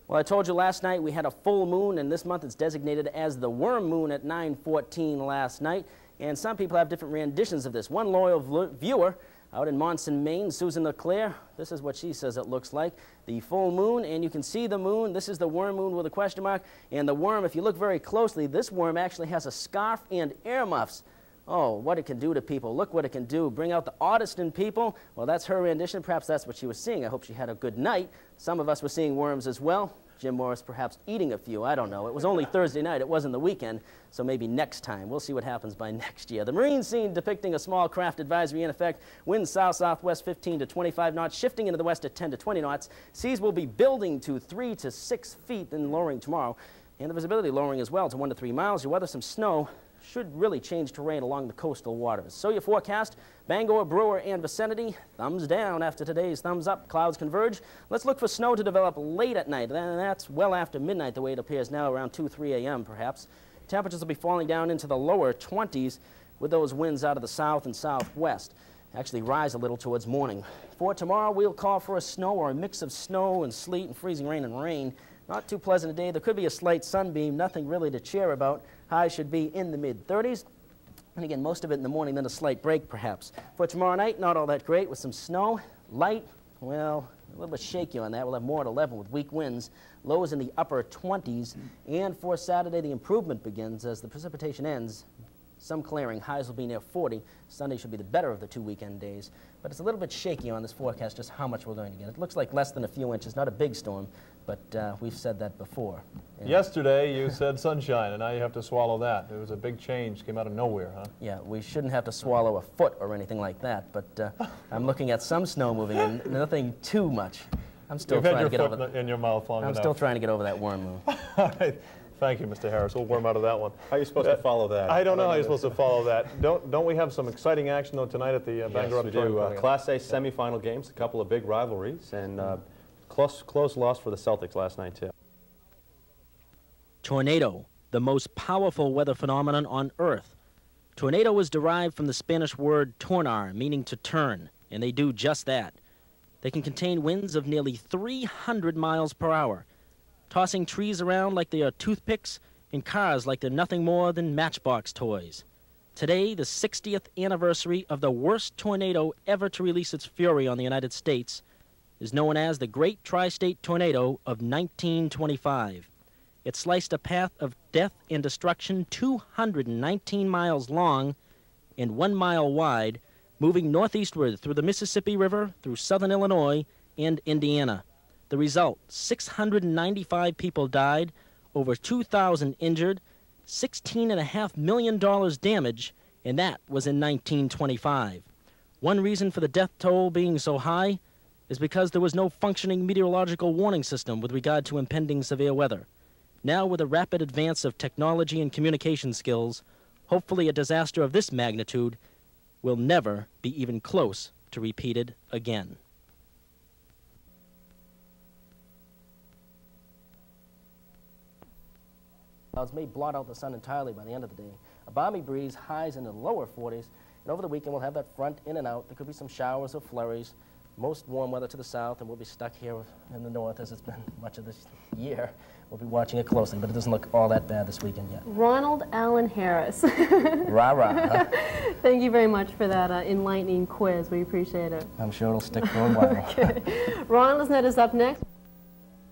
Well, I told you last night we had a full moon, and this month it's designated as the worm moon at 9:14 last night. And some people have different renditions of this. One loyal viewer out in Monson, Maine, Susan LeClaire, this is what she says it looks like. The full moon, and you can see the moon. This is the worm moon with a question mark. And the worm, if you look very closely, this worm actually has a scarf and earmuffs. Oh, what it can do to people. Look what it can do. Bring out the oddest in people. Well, that's her rendition. Perhaps that's what she was seeing. I hope she had a good night. Some of us were seeing worms as well. Jim Morris perhaps eating a few. I don't know. It was only Thursday night. It wasn't the weekend. So maybe next time. We'll see what happens by next year. The marine scene depicting a small craft advisory in effect. Winds south-southwest 15 to 25 knots, shifting into the west at 10 to 20 knots. Seas will be building to 3 to 6 feet and lowering tomorrow. And the visibility lowering as well to 1 to 3 miles. You weather some snow should really change terrain along the coastal waters. So your forecast, Bangor, Brewer, and vicinity, thumbs down after today's thumbs up. Clouds converge. Let's look for snow to develop late at night. And that's well after midnight the way it appears now, around 2, 3 a.m. perhaps. Temperatures will be falling down into the lower 20s with those winds out of the south and southwest. Actually rise a little towards morning. For tomorrow, we'll call for a snow or a mix of snow and sleet and freezing rain and rain. Not too pleasant a day. There could be a slight sunbeam, nothing really to cheer about. Highs should be in the mid-30s. And again, most of it in the morning, then a slight break perhaps. For tomorrow night, not all that great with some snow. Light, well, a little bit shaky on that. We'll have more at 11 with weak winds. Lows in the upper 20s. And for Saturday, the improvement begins as the precipitation ends. Some clearing. Highs will be near 40. Sunday should be the better of the two weekend days. But it's a little bit shaky on this forecast just how much we're going to get. It looks like less than a few inches, not a big storm, but uh, we've said that before. And Yesterday you said sunshine, and now you have to swallow that. It was a big change, came out of nowhere, huh? Yeah, we shouldn't have to swallow a foot or anything like that, but uh, I'm looking at some snow moving and nothing too much. I'm still You've trying had your to get foot over in, in your mouth long I'm enough. still trying to get over that worm move. All right. Thank you, Mr. Harris. We'll worm out of that one. How are you supposed to follow that? I don't know how you're supposed to follow that. Don't don't we have some exciting action though tonight at the uh, Yes, we do. Uh. Class A semifinal games, a couple of big rivalries, and uh, close, close loss for the Celtics last night, too. Tornado, the most powerful weather phenomenon on Earth. Tornado was derived from the Spanish word tornar, meaning to turn, and they do just that. They can contain winds of nearly 300 miles per hour, tossing trees around like they are toothpicks and cars like they're nothing more than matchbox toys. Today, the 60th anniversary of the worst tornado ever to release its fury on the United States, is known as the Great Tri State Tornado of 1925. It sliced a path of death and destruction 219 miles long and one mile wide, moving northeastward through the Mississippi River, through southern Illinois, and Indiana. The result 695 people died, over 2,000 injured, $16.5 million damage, and that was in 1925. One reason for the death toll being so high is because there was no functioning meteorological warning system with regard to impending severe weather. Now, with a rapid advance of technology and communication skills, hopefully a disaster of this magnitude will never be even close to repeated again. Clouds may blot out the sun entirely by the end of the day. A balmy breeze, highs in the lower 40s, and over the weekend we'll have that front in and out. There could be some showers or flurries. Most warm weather to the south, and we'll be stuck here in the north as it's been much of this year. We'll be watching it closely, but it doesn't look all that bad this weekend yet. Ronald Allen Harris. rah rah. huh? Thank you very much for that uh, enlightening quiz. We appreciate it. I'm sure it'll stick for a while. Ron Lisnett is up next.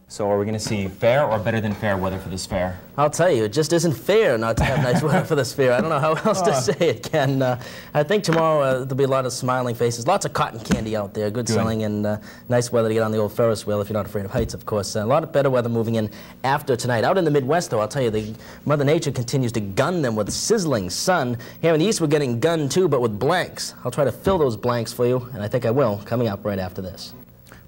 So are we going to see fair or better than fair weather for this fair? I'll tell you, it just isn't fair not to have nice weather for this fair. I don't know how else to say it, Ken. Uh, I think tomorrow uh, there'll be a lot of smiling faces, lots of cotton candy out there, good, Good. selling, and uh, nice weather to get on the old Ferris wheel if you're not afraid of heights, of course. Uh, a lot of better weather moving in after tonight. Out in the Midwest, though, I'll tell you, the Mother Nature continues to gun them with sizzling sun. Here in the East, we're getting gunned too, but with blanks. I'll try to fill those blanks for you, and I think I will, coming up right after this.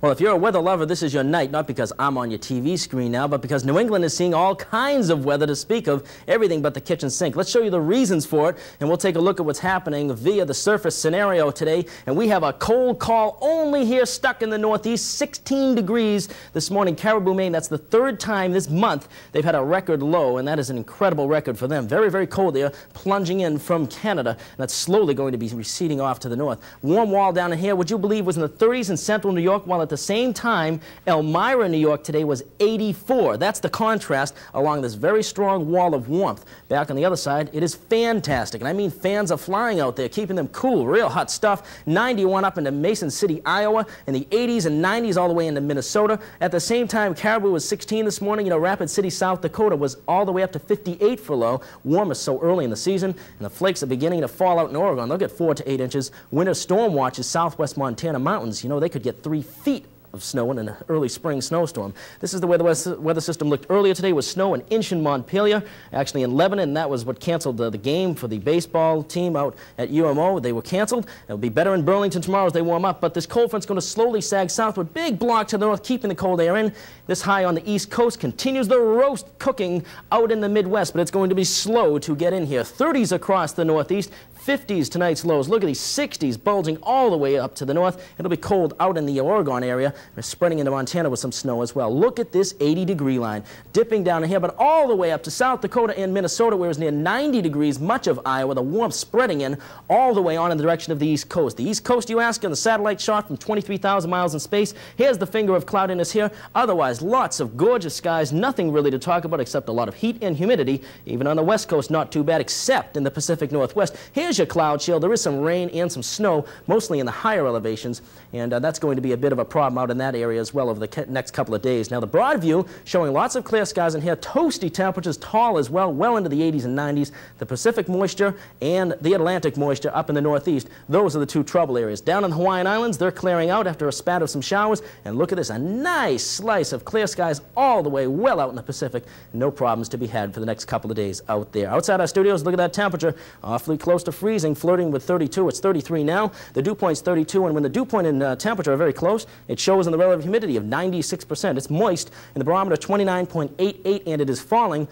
Well, if you're a weather lover, this is your night, not because I'm on your TV screen now, but because New England is seeing all kinds of weather to speak of, everything but the kitchen sink. Let's show you the reasons for it, and we'll take a look at what's happening via the surface scenario today. And we have a cold call only here stuck in the northeast, 16 degrees this morning, Caribou, Maine. That's the third time this month they've had a record low, and that is an incredible record for them. Very, very cold there, plunging in from Canada, and that's slowly going to be receding off to the north. Warm wall down in here, would you believe was in the 30s in central New York, while at the same time, Elmira, New York today was 84. That's the contrast along this very strong wall of warmth. Back on the other side, it is fantastic. And I mean fans are flying out there, keeping them cool, real hot stuff. 91 up into Mason City, Iowa, in the 80s and 90s all the way into Minnesota. At the same time, Caribou was 16 this morning. You know, Rapid City, South Dakota was all the way up to 58 for low. Warmest so early in the season. And the flakes are beginning to fall out in Oregon. They'll get 4 to 8 inches. Winter storm watches southwest Montana mountains. You know, they could get 3 feet of snow and an early spring snowstorm. This is the way the weather system looked earlier today with snow an inch in Montpelier, actually in Lebanon, that was what canceled the, the game for the baseball team out at UMO. They were canceled. It'll be better in Burlington tomorrow as they warm up, but this cold front's going to slowly sag southward. Big block to the north, keeping the cold air in. This high on the east coast continues the roast cooking out in the Midwest, but it's going to be slow to get in here. 30s across the northeast, 50s tonight's lows. Look at these 60s bulging all the way up to the north. It'll be cold out in the Oregon area. We're spreading into Montana with some snow as well. Look at this 80 degree line dipping down here, but all the way up to South Dakota and Minnesota, where it's near 90 degrees, much of Iowa, the warmth spreading in all the way on in the direction of the East Coast. The East Coast, you ask, on the satellite shot from 23,000 miles in space. Here's the finger of cloudiness here. Otherwise, lots of gorgeous skies, nothing really to talk about except a lot of heat and humidity. Even on the West Coast, not too bad, except in the Pacific Northwest. Here's cloud shield. There is some rain and some snow, mostly in the higher elevations, and uh, that's going to be a bit of a problem out in that area as well over the next couple of days. Now, the broad view showing lots of clear skies in here, toasty temperatures, tall as well, well into the 80s and 90s. The Pacific moisture and the Atlantic moisture up in the northeast, those are the two trouble areas. Down in the Hawaiian Islands, they're clearing out after a spat of some showers, and look at this, a nice slice of clear skies all the way well out in the Pacific. No problems to be had for the next couple of days out there. Outside our studios, look at that temperature, awfully close to freezing, flirting with 32. It's 33 now. The dew point's 32, and when the dew point and uh, temperature are very close, it shows in the relative humidity of 96%. It's moist, and the barometer 29.88, and it is falling.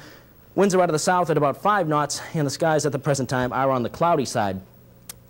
Winds are out of the south at about 5 knots, and the skies at the present time are on the cloudy side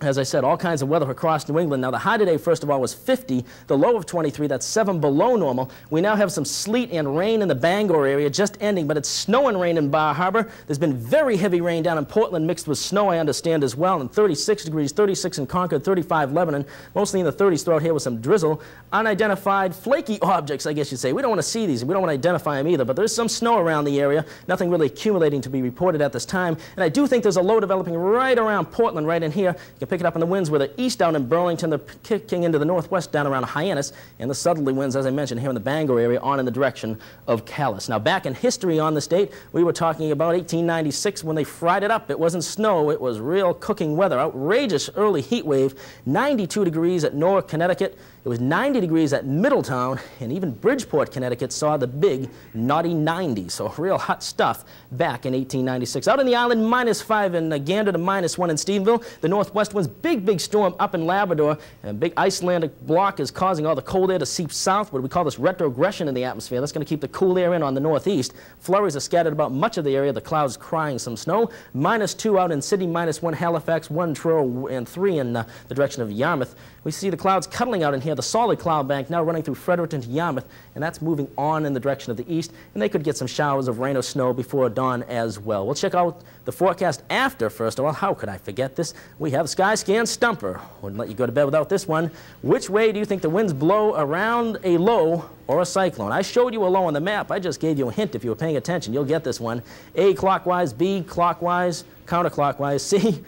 as I said, all kinds of weather across New England. Now, the high today, first of all, was 50. The low of 23, that's 7 below normal. We now have some sleet and rain in the Bangor area, just ending, but it's snow and rain in Bar Harbor. There's been very heavy rain down in Portland, mixed with snow, I understand, as well, and 36 degrees, 36 in Concord, 35 Lebanon, mostly in the 30s throughout here with some drizzle. Unidentified flaky objects, I guess you'd say. We don't want to see these. We don't want to identify them either, but there's some snow around the area. Nothing really accumulating to be reported at this time. And I do think there's a low developing right around Portland, right in here. Pick it up in the winds with the east down in Burlington, they're kicking into the northwest down around Hyannis, and the southerly winds, as I mentioned, here in the Bangor area on in the direction of Calais. Now, back in history on the state, we were talking about 1896 when they fried it up. It wasn't snow, it was real cooking weather. Outrageous early heat wave, 92 degrees at Newark, Connecticut. It was 90 degrees at Middletown, and even Bridgeport, Connecticut saw the big naughty 90. So real hot stuff back in 1896. Out on the island, minus 5 in Gander to minus 1 in Stephenville. The northwest winds, big, big storm up in Labrador. And a big Icelandic block is causing all the cold air to seep south. southward. We call this retrogression in the atmosphere. That's going to keep the cool air in on the northeast. Flurries are scattered about much of the area. The clouds crying some snow. Minus 2 out in Sydney, minus 1 Halifax, 1 Truro, and 3 in uh, the direction of Yarmouth. We see the clouds cuddling out in here, the solid cloud bank now running through Fredericton to Yarmouth, and that's moving on in the direction of the east, and they could get some showers of rain or snow before dawn as well. We'll check out the forecast after, first of all. How could I forget this? We have Skyscan Stumper. Wouldn't let you go to bed without this one. Which way do you think the winds blow around a low or a cyclone? I showed you a low on the map. I just gave you a hint if you were paying attention. You'll get this one. A clockwise, B clockwise, counterclockwise, C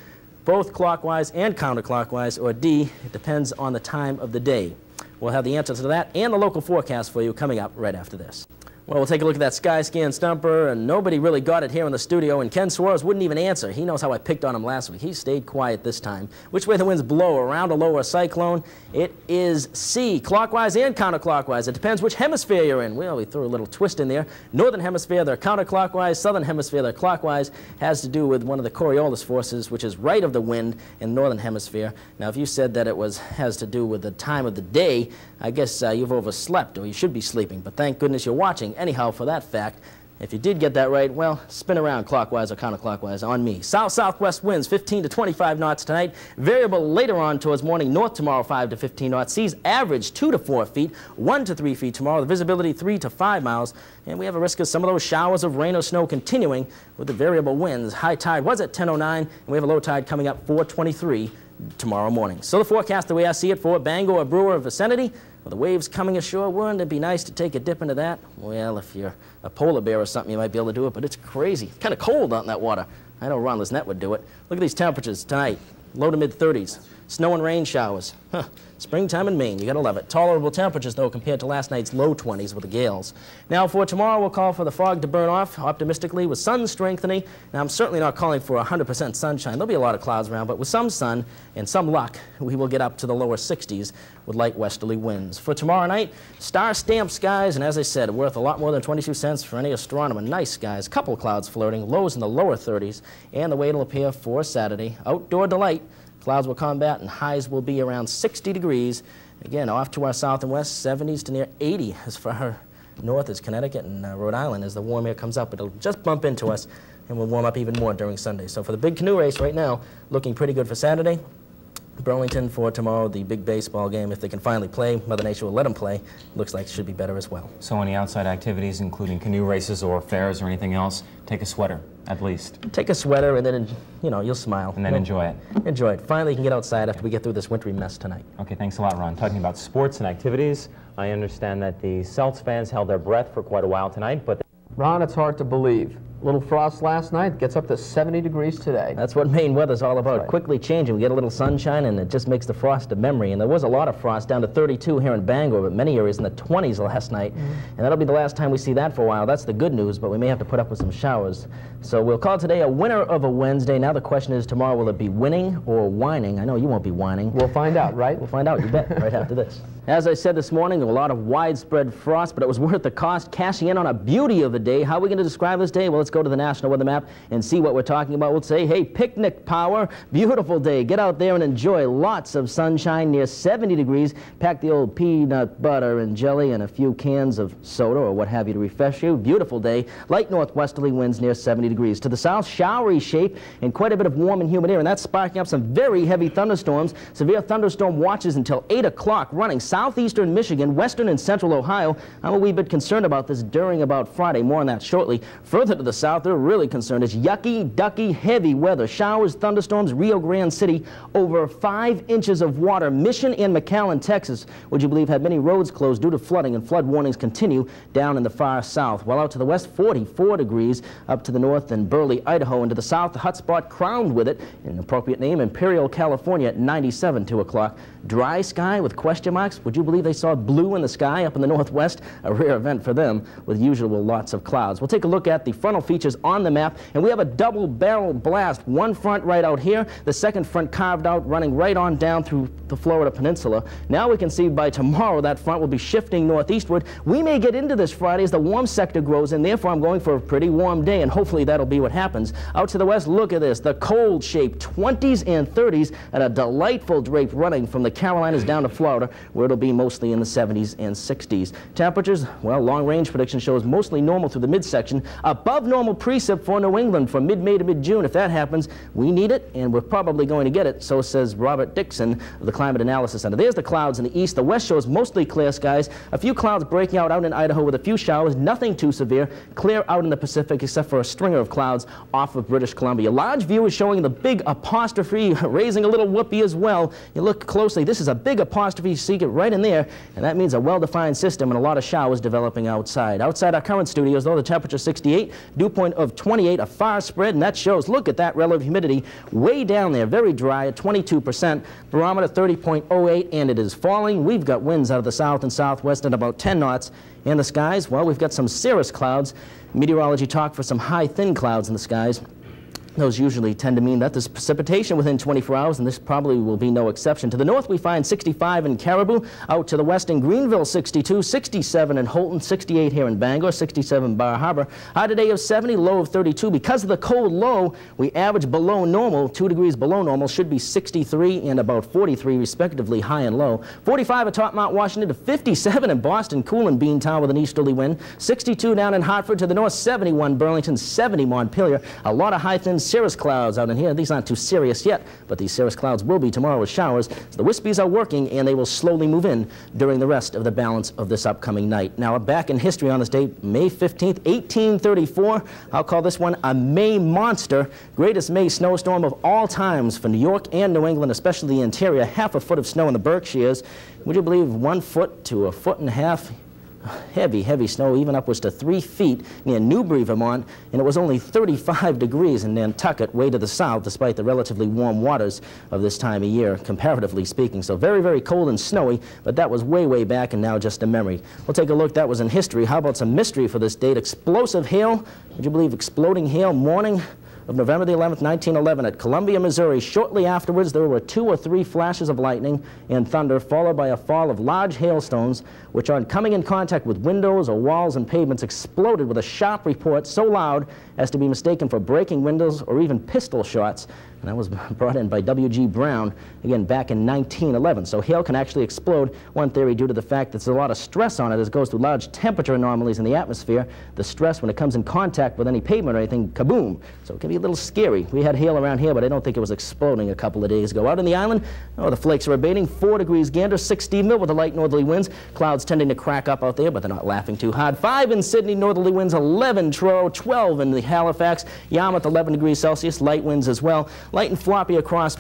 both clockwise and counterclockwise, or D, it depends on the time of the day. We'll have the answer to that and the local forecast for you coming up right after this. Well, we'll take a look at that sky scan stumper, and nobody really got it here in the studio, and Ken Suarez wouldn't even answer. He knows how I picked on him last week. He stayed quiet this time. Which way the winds blow around a lower cyclone? It is C, clockwise and counterclockwise. It depends which hemisphere you're in. Well, we threw a little twist in there. Northern hemisphere, they're counterclockwise. Southern hemisphere, they're clockwise. Has to do with one of the Coriolis forces, which is right of the wind in the northern hemisphere. Now, if you said that it was has to do with the time of the day, I guess uh, you've overslept, or you should be sleeping. But thank goodness you're watching. Anyhow, for that fact, if you did get that right, well, spin around clockwise or counterclockwise on me. South-southwest winds 15 to 25 knots tonight. Variable later on towards morning north tomorrow 5 to 15 knots. Seas average 2 to 4 feet, 1 to 3 feet tomorrow. The visibility 3 to 5 miles. And we have a risk of some of those showers of rain or snow continuing with the variable winds. High tide was at 10.09, and we have a low tide coming up 423 tomorrow morning. So the forecast, the way I see it for Bangor, or Brewer, vicinity, the waves coming ashore, wouldn't it be nice to take a dip into that? Well, if you're a polar bear or something, you might be able to do it, but it's crazy. It's kind of cold out in that water. I know Ron Lisnett would do it. Look at these temperatures tonight, low to mid-30s. Snow and rain showers. Huh. Springtime in Maine, you gotta love it. Tolerable temperatures, though, compared to last night's low 20s with the gales. Now, for tomorrow, we'll call for the fog to burn off optimistically with sun strengthening. Now, I'm certainly not calling for 100% sunshine. There'll be a lot of clouds around, but with some sun and some luck, we will get up to the lower 60s with light westerly winds. For tomorrow night, star-stamped skies, and as I said, worth a lot more than 22 cents for any astronomer. Nice skies, couple clouds floating, lows in the lower 30s, and the way it'll appear for Saturday. Outdoor delight. Clouds will combat and highs will be around 60 degrees. Again, off to our south and west, 70s to near 80 as far north as Connecticut and uh, Rhode Island as the warm air comes up. It'll just bump into us and we'll warm up even more during Sunday. So for the big canoe race right now, looking pretty good for Saturday. Burlington for tomorrow, the big baseball game. If they can finally play, Mother Nature will let them play. Looks like it should be better as well. So any outside activities, including canoe races or fairs or anything else, take a sweater, at least. Take a sweater and then, you know, you'll smile. And then You'll enjoy it. Enjoy it. Finally, you can get outside after we get through this wintry mess tonight. Okay, thanks a lot, Ron. Talking about sports and activities, I understand that the Celts fans held their breath for quite a while tonight, but Ron, it's hard to believe. Little frost last night gets up to 70 degrees today. That's what Maine weather's all about. right. Quickly changing. We get a little sunshine, and it just makes the frost a memory. And there was a lot of frost down to 32 here in Bangor, but many areas in the 20s last night. Mm-hmm. And that'll be the last time we see that for a while. That's the good news, but we may have to put up with some showers. So we'll call today a winner of a Wednesday. Now the question is tomorrow, will it be winning or whining? I know you won't be whining. We'll find out, right? We'll find out, you bet, right after this. As I said this morning, a lot of widespread frost, but it was worth the cost. Cashing in on a beauty of the day. How are we going to describe this day? Well, let's go to the National Weather Map and see what we're talking about. We'll say, hey, picnic power, beautiful day. Get out there and enjoy lots of sunshine near 70 degrees. Pack the old peanut butter and jelly and a few cans of soda or what have you to refresh you. Beautiful day. Light northwesterly winds near 70 degrees. To the south, showery shape and quite a bit of warm and humid air, and that's sparking up some very heavy thunderstorms. Severe thunderstorm watches until 8 o'clock running southeastern Michigan, western and central Ohio. I'm a wee bit concerned about this during about Friday. More on that shortly. Further to the south, they're really concerned. It's yucky, ducky, heavy weather. Showers, thunderstorms, Rio Grande City, over five inches of water. Mission and McAllen, Texas, would you believe, had many roads closed due to flooding, and flood warnings continue down in the far south. While out to the west, 44 degrees. Up to the north in Burley, Idaho, and to the south, the hot spot crowned with it, an appropriate name, Imperial, California, at 97, 2 o'clock. Dry sky with question marks. Would you believe they saw blue in the sky up in the northwest? A rare event for them with usual lots of clouds. We'll take a look at the frontal features on the map, and we have a double barrel blast. One front right out here, the second front carved out, running right on down through the Florida Peninsula. Now we can see by tomorrow that front will be shifting northeastward. We may get into this Friday as the warm sector grows, and therefore I'm going for a pretty warm day, and hopefully that'll be what happens. Out to the west, look at this. The cold shape, 20s and 30s, and a delightful drape running from the Carolinas down to Florida, where it'll be mostly in the 70s and 60s. Temperatures, well, long range prediction shows mostly normal through the midsection. Above normal precip for New England from mid-May to mid-June. If that happens, we need it, and we're probably going to get it, so says Robert Dixon of the Climate Analysis Center. There's the clouds in the east. The west shows mostly clear skies. A few clouds breaking out out in Idaho with a few showers, nothing too severe. Clear out in the Pacific except for a stringer of clouds off of British Columbia. Large view is showing the big apostrophe, raising a little whoopee as well. You look closely, this is a big apostrophe, it right in there, and that means a well-defined system and a lot of showers developing outside. Outside our current studios, though, the temperature 68. Dew point of 28, a far spread, and that shows, look at that relative humidity way down there, very dry at 22%, barometer 30.08, and it is falling. We've got winds out of the south and southwest at about 10 knots. In the skies, well, we've got some cirrus clouds. Meteorology talk for some high, thin clouds in the skies. Those usually tend to mean that there's precipitation within 24 hours, and this probably will be no exception. To the north, we find 65 in Caribou. Out to the west in Greenville, 62, 67 in Houlton, 68 here in Bangor, 67 Bar Harbor. High today of 70, low of 32. Because of the cold low, we average below normal. Two degrees below normal should be 63 and about 43, respectively, high and low. 45 atop Mount Washington to 57 in Boston, cool in Beantown with an easterly wind. 62 down in Hartford to the north, 71 Burlington, 70 Montpelier. A lot of high thin cirrus clouds out in here. These aren't too serious yet, but these cirrus clouds will be tomorrow with showers. So the wispies are working, and they will slowly move in during the rest of the balance of this upcoming night. Now, back in history on this date, May 15th, 1834, I'll call this one a May monster. Greatest May snowstorm of all times for New York and New England, especially the interior. Half a foot of snow in the Berkshires. Would you believe one foot to a foot and a half heavy, heavy snow, even upwards to three feet near Newbury, Vermont, and it was only 35 degrees in Nantucket, way to the south, despite the relatively warm waters of this time of year, comparatively speaking. So very, very cold and snowy, but that was way, way back and now just a memory. We'll take a look. That was in history. How about some mystery for this date? Explosive hail. Would you believe exploding hail morning? Of November the 11th, 1911, at Columbia, Missouri. Shortly afterwards, there were two or three flashes of lightning and thunder, followed by a fall of large hailstones, which on coming in contact with windows or walls and pavements exploded with a sharp report so loud as to be mistaken for breaking windows or even pistol shots. And that was brought in by W.G. Brown, again, back in 1911. So hail can actually explode, one theory due to the fact that there's a lot of stress on it as it goes through large temperature anomalies in the atmosphere. The stress, when it comes in contact with any pavement or anything, kaboom. So it can be a little scary. We had hail around here, but I don't think it was exploding a couple of days ago. Out in the island, oh, the flakes are abating. Four degrees Gander, six Stephenville with the light northerly winds. Clouds tending to crack up out there, but they're not laughing too hard. Five in Sydney, northerly winds, 11 Truro, 12 in the Halifax. Yarmouth, 11 degrees Celsius, light winds as well. Light and floppy across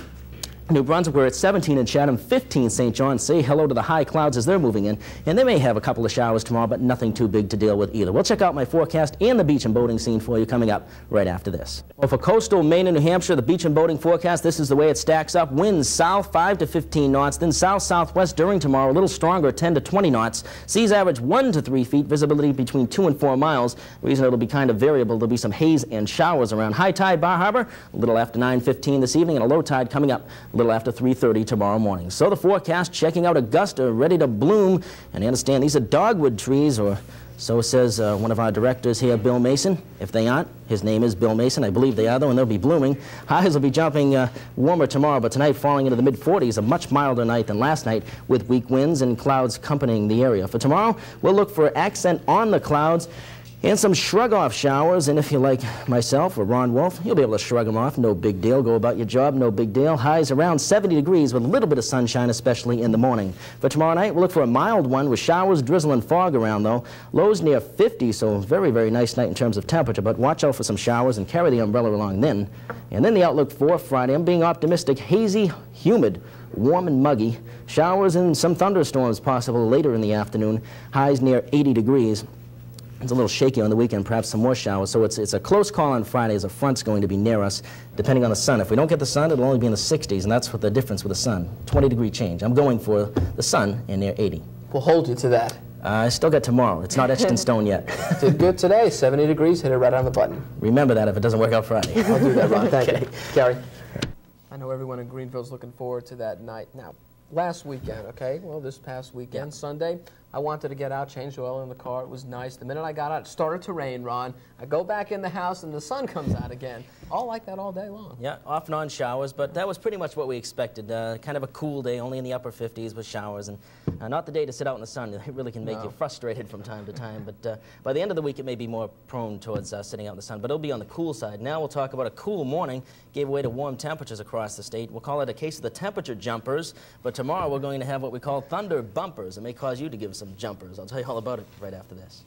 New Brunswick, we're at 17 in Chatham, 15 St. John. Say hello to the high clouds as they're moving in. And they may have a couple of showers tomorrow, but nothing too big to deal with either. We'll check out my forecast and the beach and boating scene for you coming up right after this. Well, for coastal Maine and New Hampshire, the beach and boating forecast, this is the way it stacks up. Winds south 5 to 15 knots, then south-southwest during tomorrow, a little stronger, 10 to 20 knots. Seas average 1 to 3 feet, visibility between 2 and 4 miles. The reason it'll be kind of variable, there'll be some haze and showers around. High tide Bar Harbor, a little after 9.15 this evening, and a low tide coming up little after 3.30 tomorrow morning. So the forecast checking out Augusta, ready to bloom. And I understand these are dogwood trees, or so says uh, one of our directors here, Bill Mason. If they aren't, his name is Bill Mason. I believe they are, though, and they'll be blooming. Highs will be jumping uh, warmer tomorrow, but tonight falling into the mid-40s, a much milder night than last night, with weak winds and clouds accompanying the area. For tomorrow, we'll look for accent on the clouds and some shrug-off showers, and if you like myself or Ron Wolf, you'll be able to shrug them off. No big deal. Go about your job. No big deal. Highs around 70 degrees with a little bit of sunshine, especially in the morning. For tomorrow night, we'll look for a mild one with showers, drizzle, and fog around, though. Lows near 50, so very, very nice night in terms of temperature, but watch out for some showers and carry the umbrella along then. And then the outlook for Friday, I'm being optimistic, hazy, humid, warm and muggy. Showers and some thunderstorms possible later in the afternoon. Highs near 80 degrees. It's a little shaky on the weekend, perhaps some more showers. So it's, it's a close call on Friday as a front's going to be near us, depending on the sun. If we don't get the sun, it'll only be in the 60s, and that's what the difference with the sun. 20 degree change. I'm going for the sun and near 80. We'll hold you to that. Uh, I still got tomorrow. It's not etched in stone yet. Did good today, 70 degrees, hit it right on the button. Remember that if it doesn't work out Friday. I'll do that, Ron. Thank Okay. you. Gary? I know everyone in Greenville's looking forward to that night. Now, last weekend, okay? Well, this past weekend, Sunday, I wanted to get out, change the oil in the car. It was nice. The minute I got out, it started to rain, Ron. I go back in the house, and the sun comes out again. All like that all day long. Yeah, off and on showers, but that was pretty much what we expected. Uh, kind of a cool day, only in the upper 50s with showers, and uh, not the day to sit out in the sun. It really can make No. you frustrated from time to time. But uh, by the end of the week, it may be more prone towards uh, sitting out in the sun, but it'll be on the cool side. Now we'll talk about a cool morning, gave way to warm temperatures across the state. We'll call it a case of the temperature jumpers, but tomorrow we're going to have what we call thunder bumpers. It may cause you to give some jumpers. I'll tell you all about it right after this.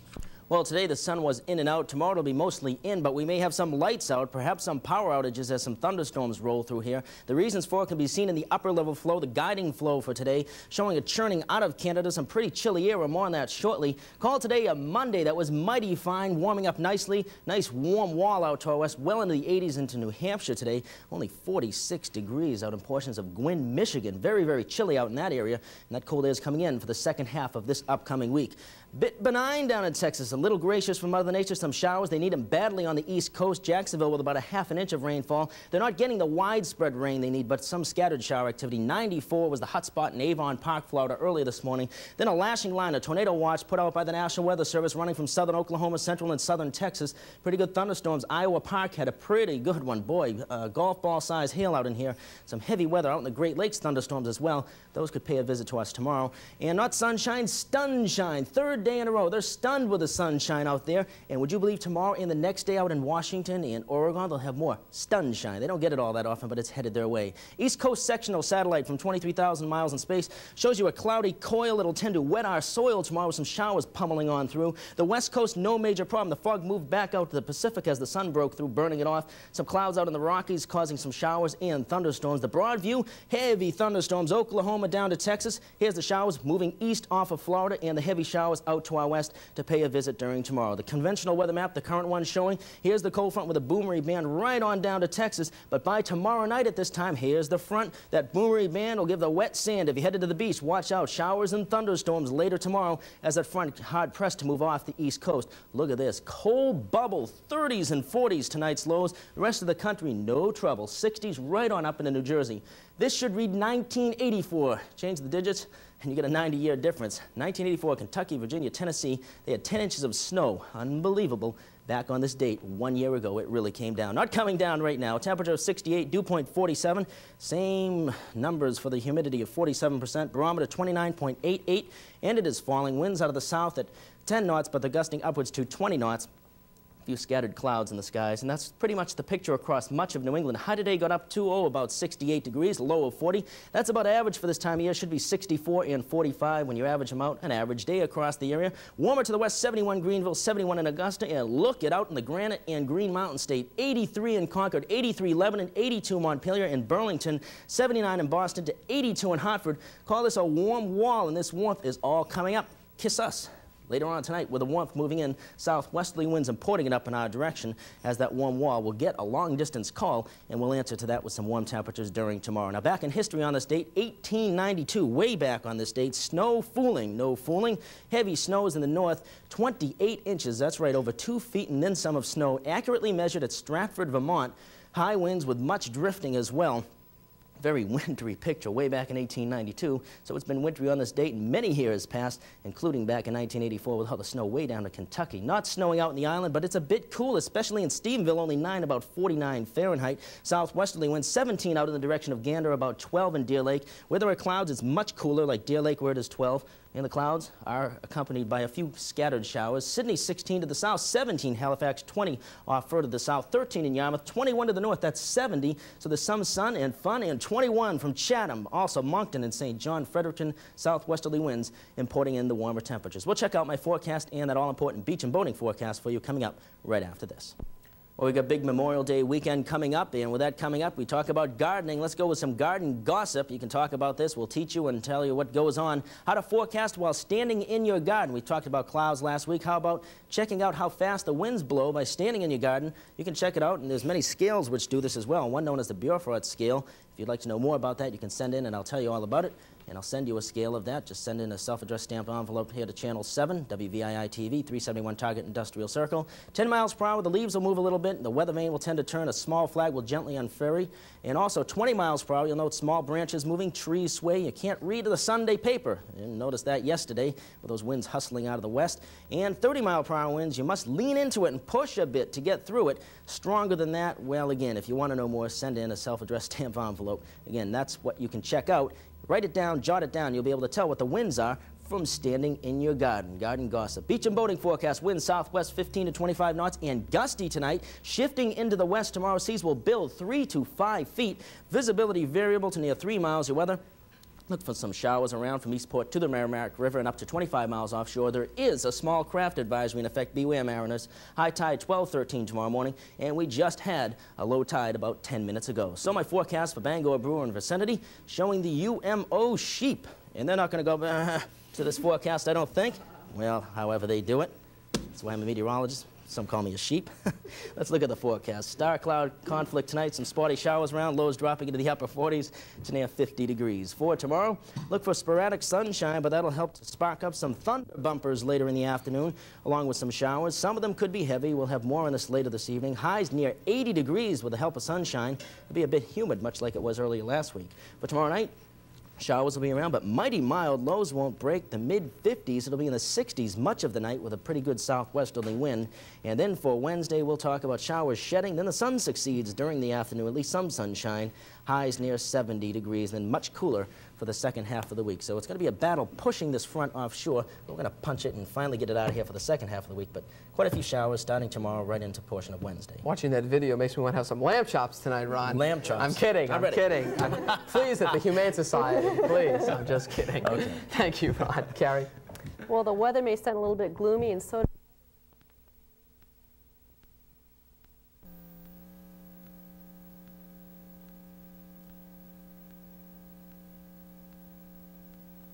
Well, today the sun was in and out. Tomorrow it'll be mostly in, but we may have some lights out, perhaps some power outages as some thunderstorms roll through here. The reasons for it can be seen in the upper level flow, the guiding flow for today, showing a churning out of Canada, some pretty chilly air. We're more on that shortly. Call today a Monday that was mighty fine, warming up nicely. Nice warm wall out to our west, well into the 80s into New Hampshire today. Only 46 degrees out in portions of Gwinn, Michigan. Very, very chilly out in that area, and that cold air is coming in for the second half of this upcoming week. Bit benign down in Texas, a little gracious from Mother Nature, some showers. They need them badly on the east coast. Jacksonville with about a half an inch of rainfall. They're not getting the widespread rain they need, but some scattered shower activity. 94 was the hot spot in Avon Park, Florida earlier this morning. Then a lashing line, a tornado watch put out by the National Weather Service running from southern Oklahoma, central and southern Texas. Pretty good thunderstorms. Iowa Park had a pretty good one. Boy, uh, golf ball size hail out in here. Some heavy weather out in the Great Lakes thunderstorms as well. Those could pay a visit to us tomorrow. And not sunshine, sunshine. Third day in a row. They're stunned with the sunshine out there. And would you believe tomorrow and the next day out in Washington and Oregon, they'll have more sunshine. They don't get it all that often, but it's headed their way. East Coast sectional satellite from 23,000 miles in space shows you a cloudy coil. It'll tend to wet our soil tomorrow with some showers pummeling on through. The West Coast, no major problem. The fog moved back out to the Pacific as the sun broke through, burning it off. Some clouds out in the Rockies causing some showers and thunderstorms. The broad view, heavy thunderstorms. Oklahoma down to Texas. Here's the showers moving east off of Florida and the heavy showers to our west to pay a visit during tomorrow. The conventional weather map, the current one showing, here's the cold front with a boomerang band right on down to Texas. But by tomorrow night at this time, here's the front. That boomerang band will give the wet sand. If you headed to the beach, watch out. Showers and thunderstorms later tomorrow as that front hard pressed to move off the east coast. Look at this. Cold bubble, 30s and 40s tonight's lows. The rest of the country, no trouble. 60s right on up into New Jersey. This should read 1984. Change the digits and you get a 90-year difference. 1984, Kentucky, Virginia, Tennessee, they had 10 inches of snow. Unbelievable. Back on this date, one year ago, it really came down. Not coming down right now. Temperature of 68, dew point 47. Same numbers for the humidity of 47%. Barometer 29.88. And it is falling. Winds out of the south at 10 knots, but they're gusting upwards to 20 knots few scattered clouds in the skies, and that's pretty much the picture across much of New England. High today got up to, oh, about 68 degrees, low of 40. That's about average for this time of year. Should be 64 and 45 when you average them out. An average day across the area. Warmer to the west, 71 Greenville, 71 in Augusta, and look it out in the Granite and Green Mountain State. 83 in Concord, 83 Lebanon, 82 Montpelier and Burlington, 79 in Boston to 82 in Hartford. Call this a warm wall, and this warmth is all coming up. Kiss us. Later on tonight, with the warmth moving in, southwesterly winds and porting it up in our direction as that warm wall will get a long distance call, and we'll answer to that with some warm temperatures during tomorrow. Now, back in history on this date, 1892, way back on this date, snow fooling, no fooling. Heavy snows in the north, 28 inches, that's right, over two feet and then some of snow, accurately measured at Stratford, Vermont. High winds with much drifting as well very wintry picture way back in 1892. So it's been wintry on this date and many years past, including back in 1984 with all the snow way down to Kentucky. Not snowing out in the island, but it's a bit cool, especially in Stephenville, only 9, about 49 Fahrenheit. Southwesterly winds 17 out in the direction of Gander, about 12 in Deer Lake. Where there are clouds, it's much cooler, like Deer Lake where it is 12 and the clouds are accompanied by a few scattered showers. Sydney 16 to the south, 17 Halifax, 20 off further to the south, 13 in Yarmouth, 21 to the north, that's 70. So there's some sun and fun, and 21 from Chatham, also Moncton and St. John, Fredericton, southwesterly winds importing in the warmer temperatures. We'll check out my forecast and that all-important beach and boating forecast for you coming up right after this. Well, we got big Memorial Day weekend coming up, and with that coming up, we talk about gardening. Let's go with some garden gossip. You can talk about this. We'll teach you and tell you what goes on. How to forecast while standing in your garden. We talked about clouds last week. How about checking out how fast the winds blow by standing in your garden? You can check it out, and there's many scales which do this as well. One known as the Beaufort scale. If you'd like to know more about that, you can send in, and I'll tell you all about it and I'll send you a scale of that. Just send in a self-addressed stamped envelope here to Channel 7, WVII-TV, 371 Target Industrial Circle. 10 miles per hour, the leaves will move a little bit, the weather vane will tend to turn, a small flag will gently unfurry, and also 20 miles per hour, you'll note small branches moving, trees sway. You can't read the Sunday paper. You noticed that yesterday with those winds hustling out of the west. And 30 mile per hour winds, you must lean into it and push a bit to get through it. Stronger than that, well, again, if you want to know more, send in a self-addressed stamp envelope. Again, that's what you can check out Write it down, jot it down. You'll be able to tell what the winds are from standing in your garden. Garden gossip. Beach and boating forecast. Winds southwest 15 to 25 knots and gusty tonight. Shifting into the west tomorrow. Seas will build 3 to 5 feet. Visibility variable to near 3 miles. Your weather Look for some showers around from Eastport to the Merrimack River and up to 25 miles offshore. There is a small craft advisory in effect. Beware, mariners. High tide 12:13 tomorrow morning, and we just had a low tide about 10 minutes ago. So my forecast for Bangor, Brewer, and vicinity showing the UMO sheep, and they're not going to go "Uh," to this forecast, I don't think. Well, however they do it. That's why I'm a meteorologist. Some call me a sheep. Let's look at the forecast. Star cloud conflict tonight, some spotty showers around, lows dropping into the upper 40s to near 50 degrees. For tomorrow, look for sporadic sunshine, but that'll help to spark up some thunder bumpers later in the afternoon, along with some showers. Some of them could be heavy. We'll have more on this later this evening. Highs near 80 degrees with the help of sunshine. It'll be a bit humid, much like it was earlier last week. But tomorrow night, Showers will be around, but mighty mild. Lows won't break the mid 50s. It'll be in the 60s much of the night with a pretty good southwesterly wind. And then for Wednesday, we'll talk about showers shedding. Then the sun succeeds during the afternoon, at least some sunshine. Highs near 70 degrees, then much cooler for the second half of the week. So it's going to be a battle pushing this front offshore. We're going to punch it and finally get it out of here for the second half of the week. But quite a few showers starting tomorrow right into portion of Wednesday. Watching that video makes me want to have some lamb chops tonight, Ron. Lamb chops. I'm kidding. I'm I'm, kidding. I'm pleased at the Humane Society. Please. I'm just kidding. Okay. Thank you, Ron. Carrie. Well, the weather may sound a little bit gloomy, and so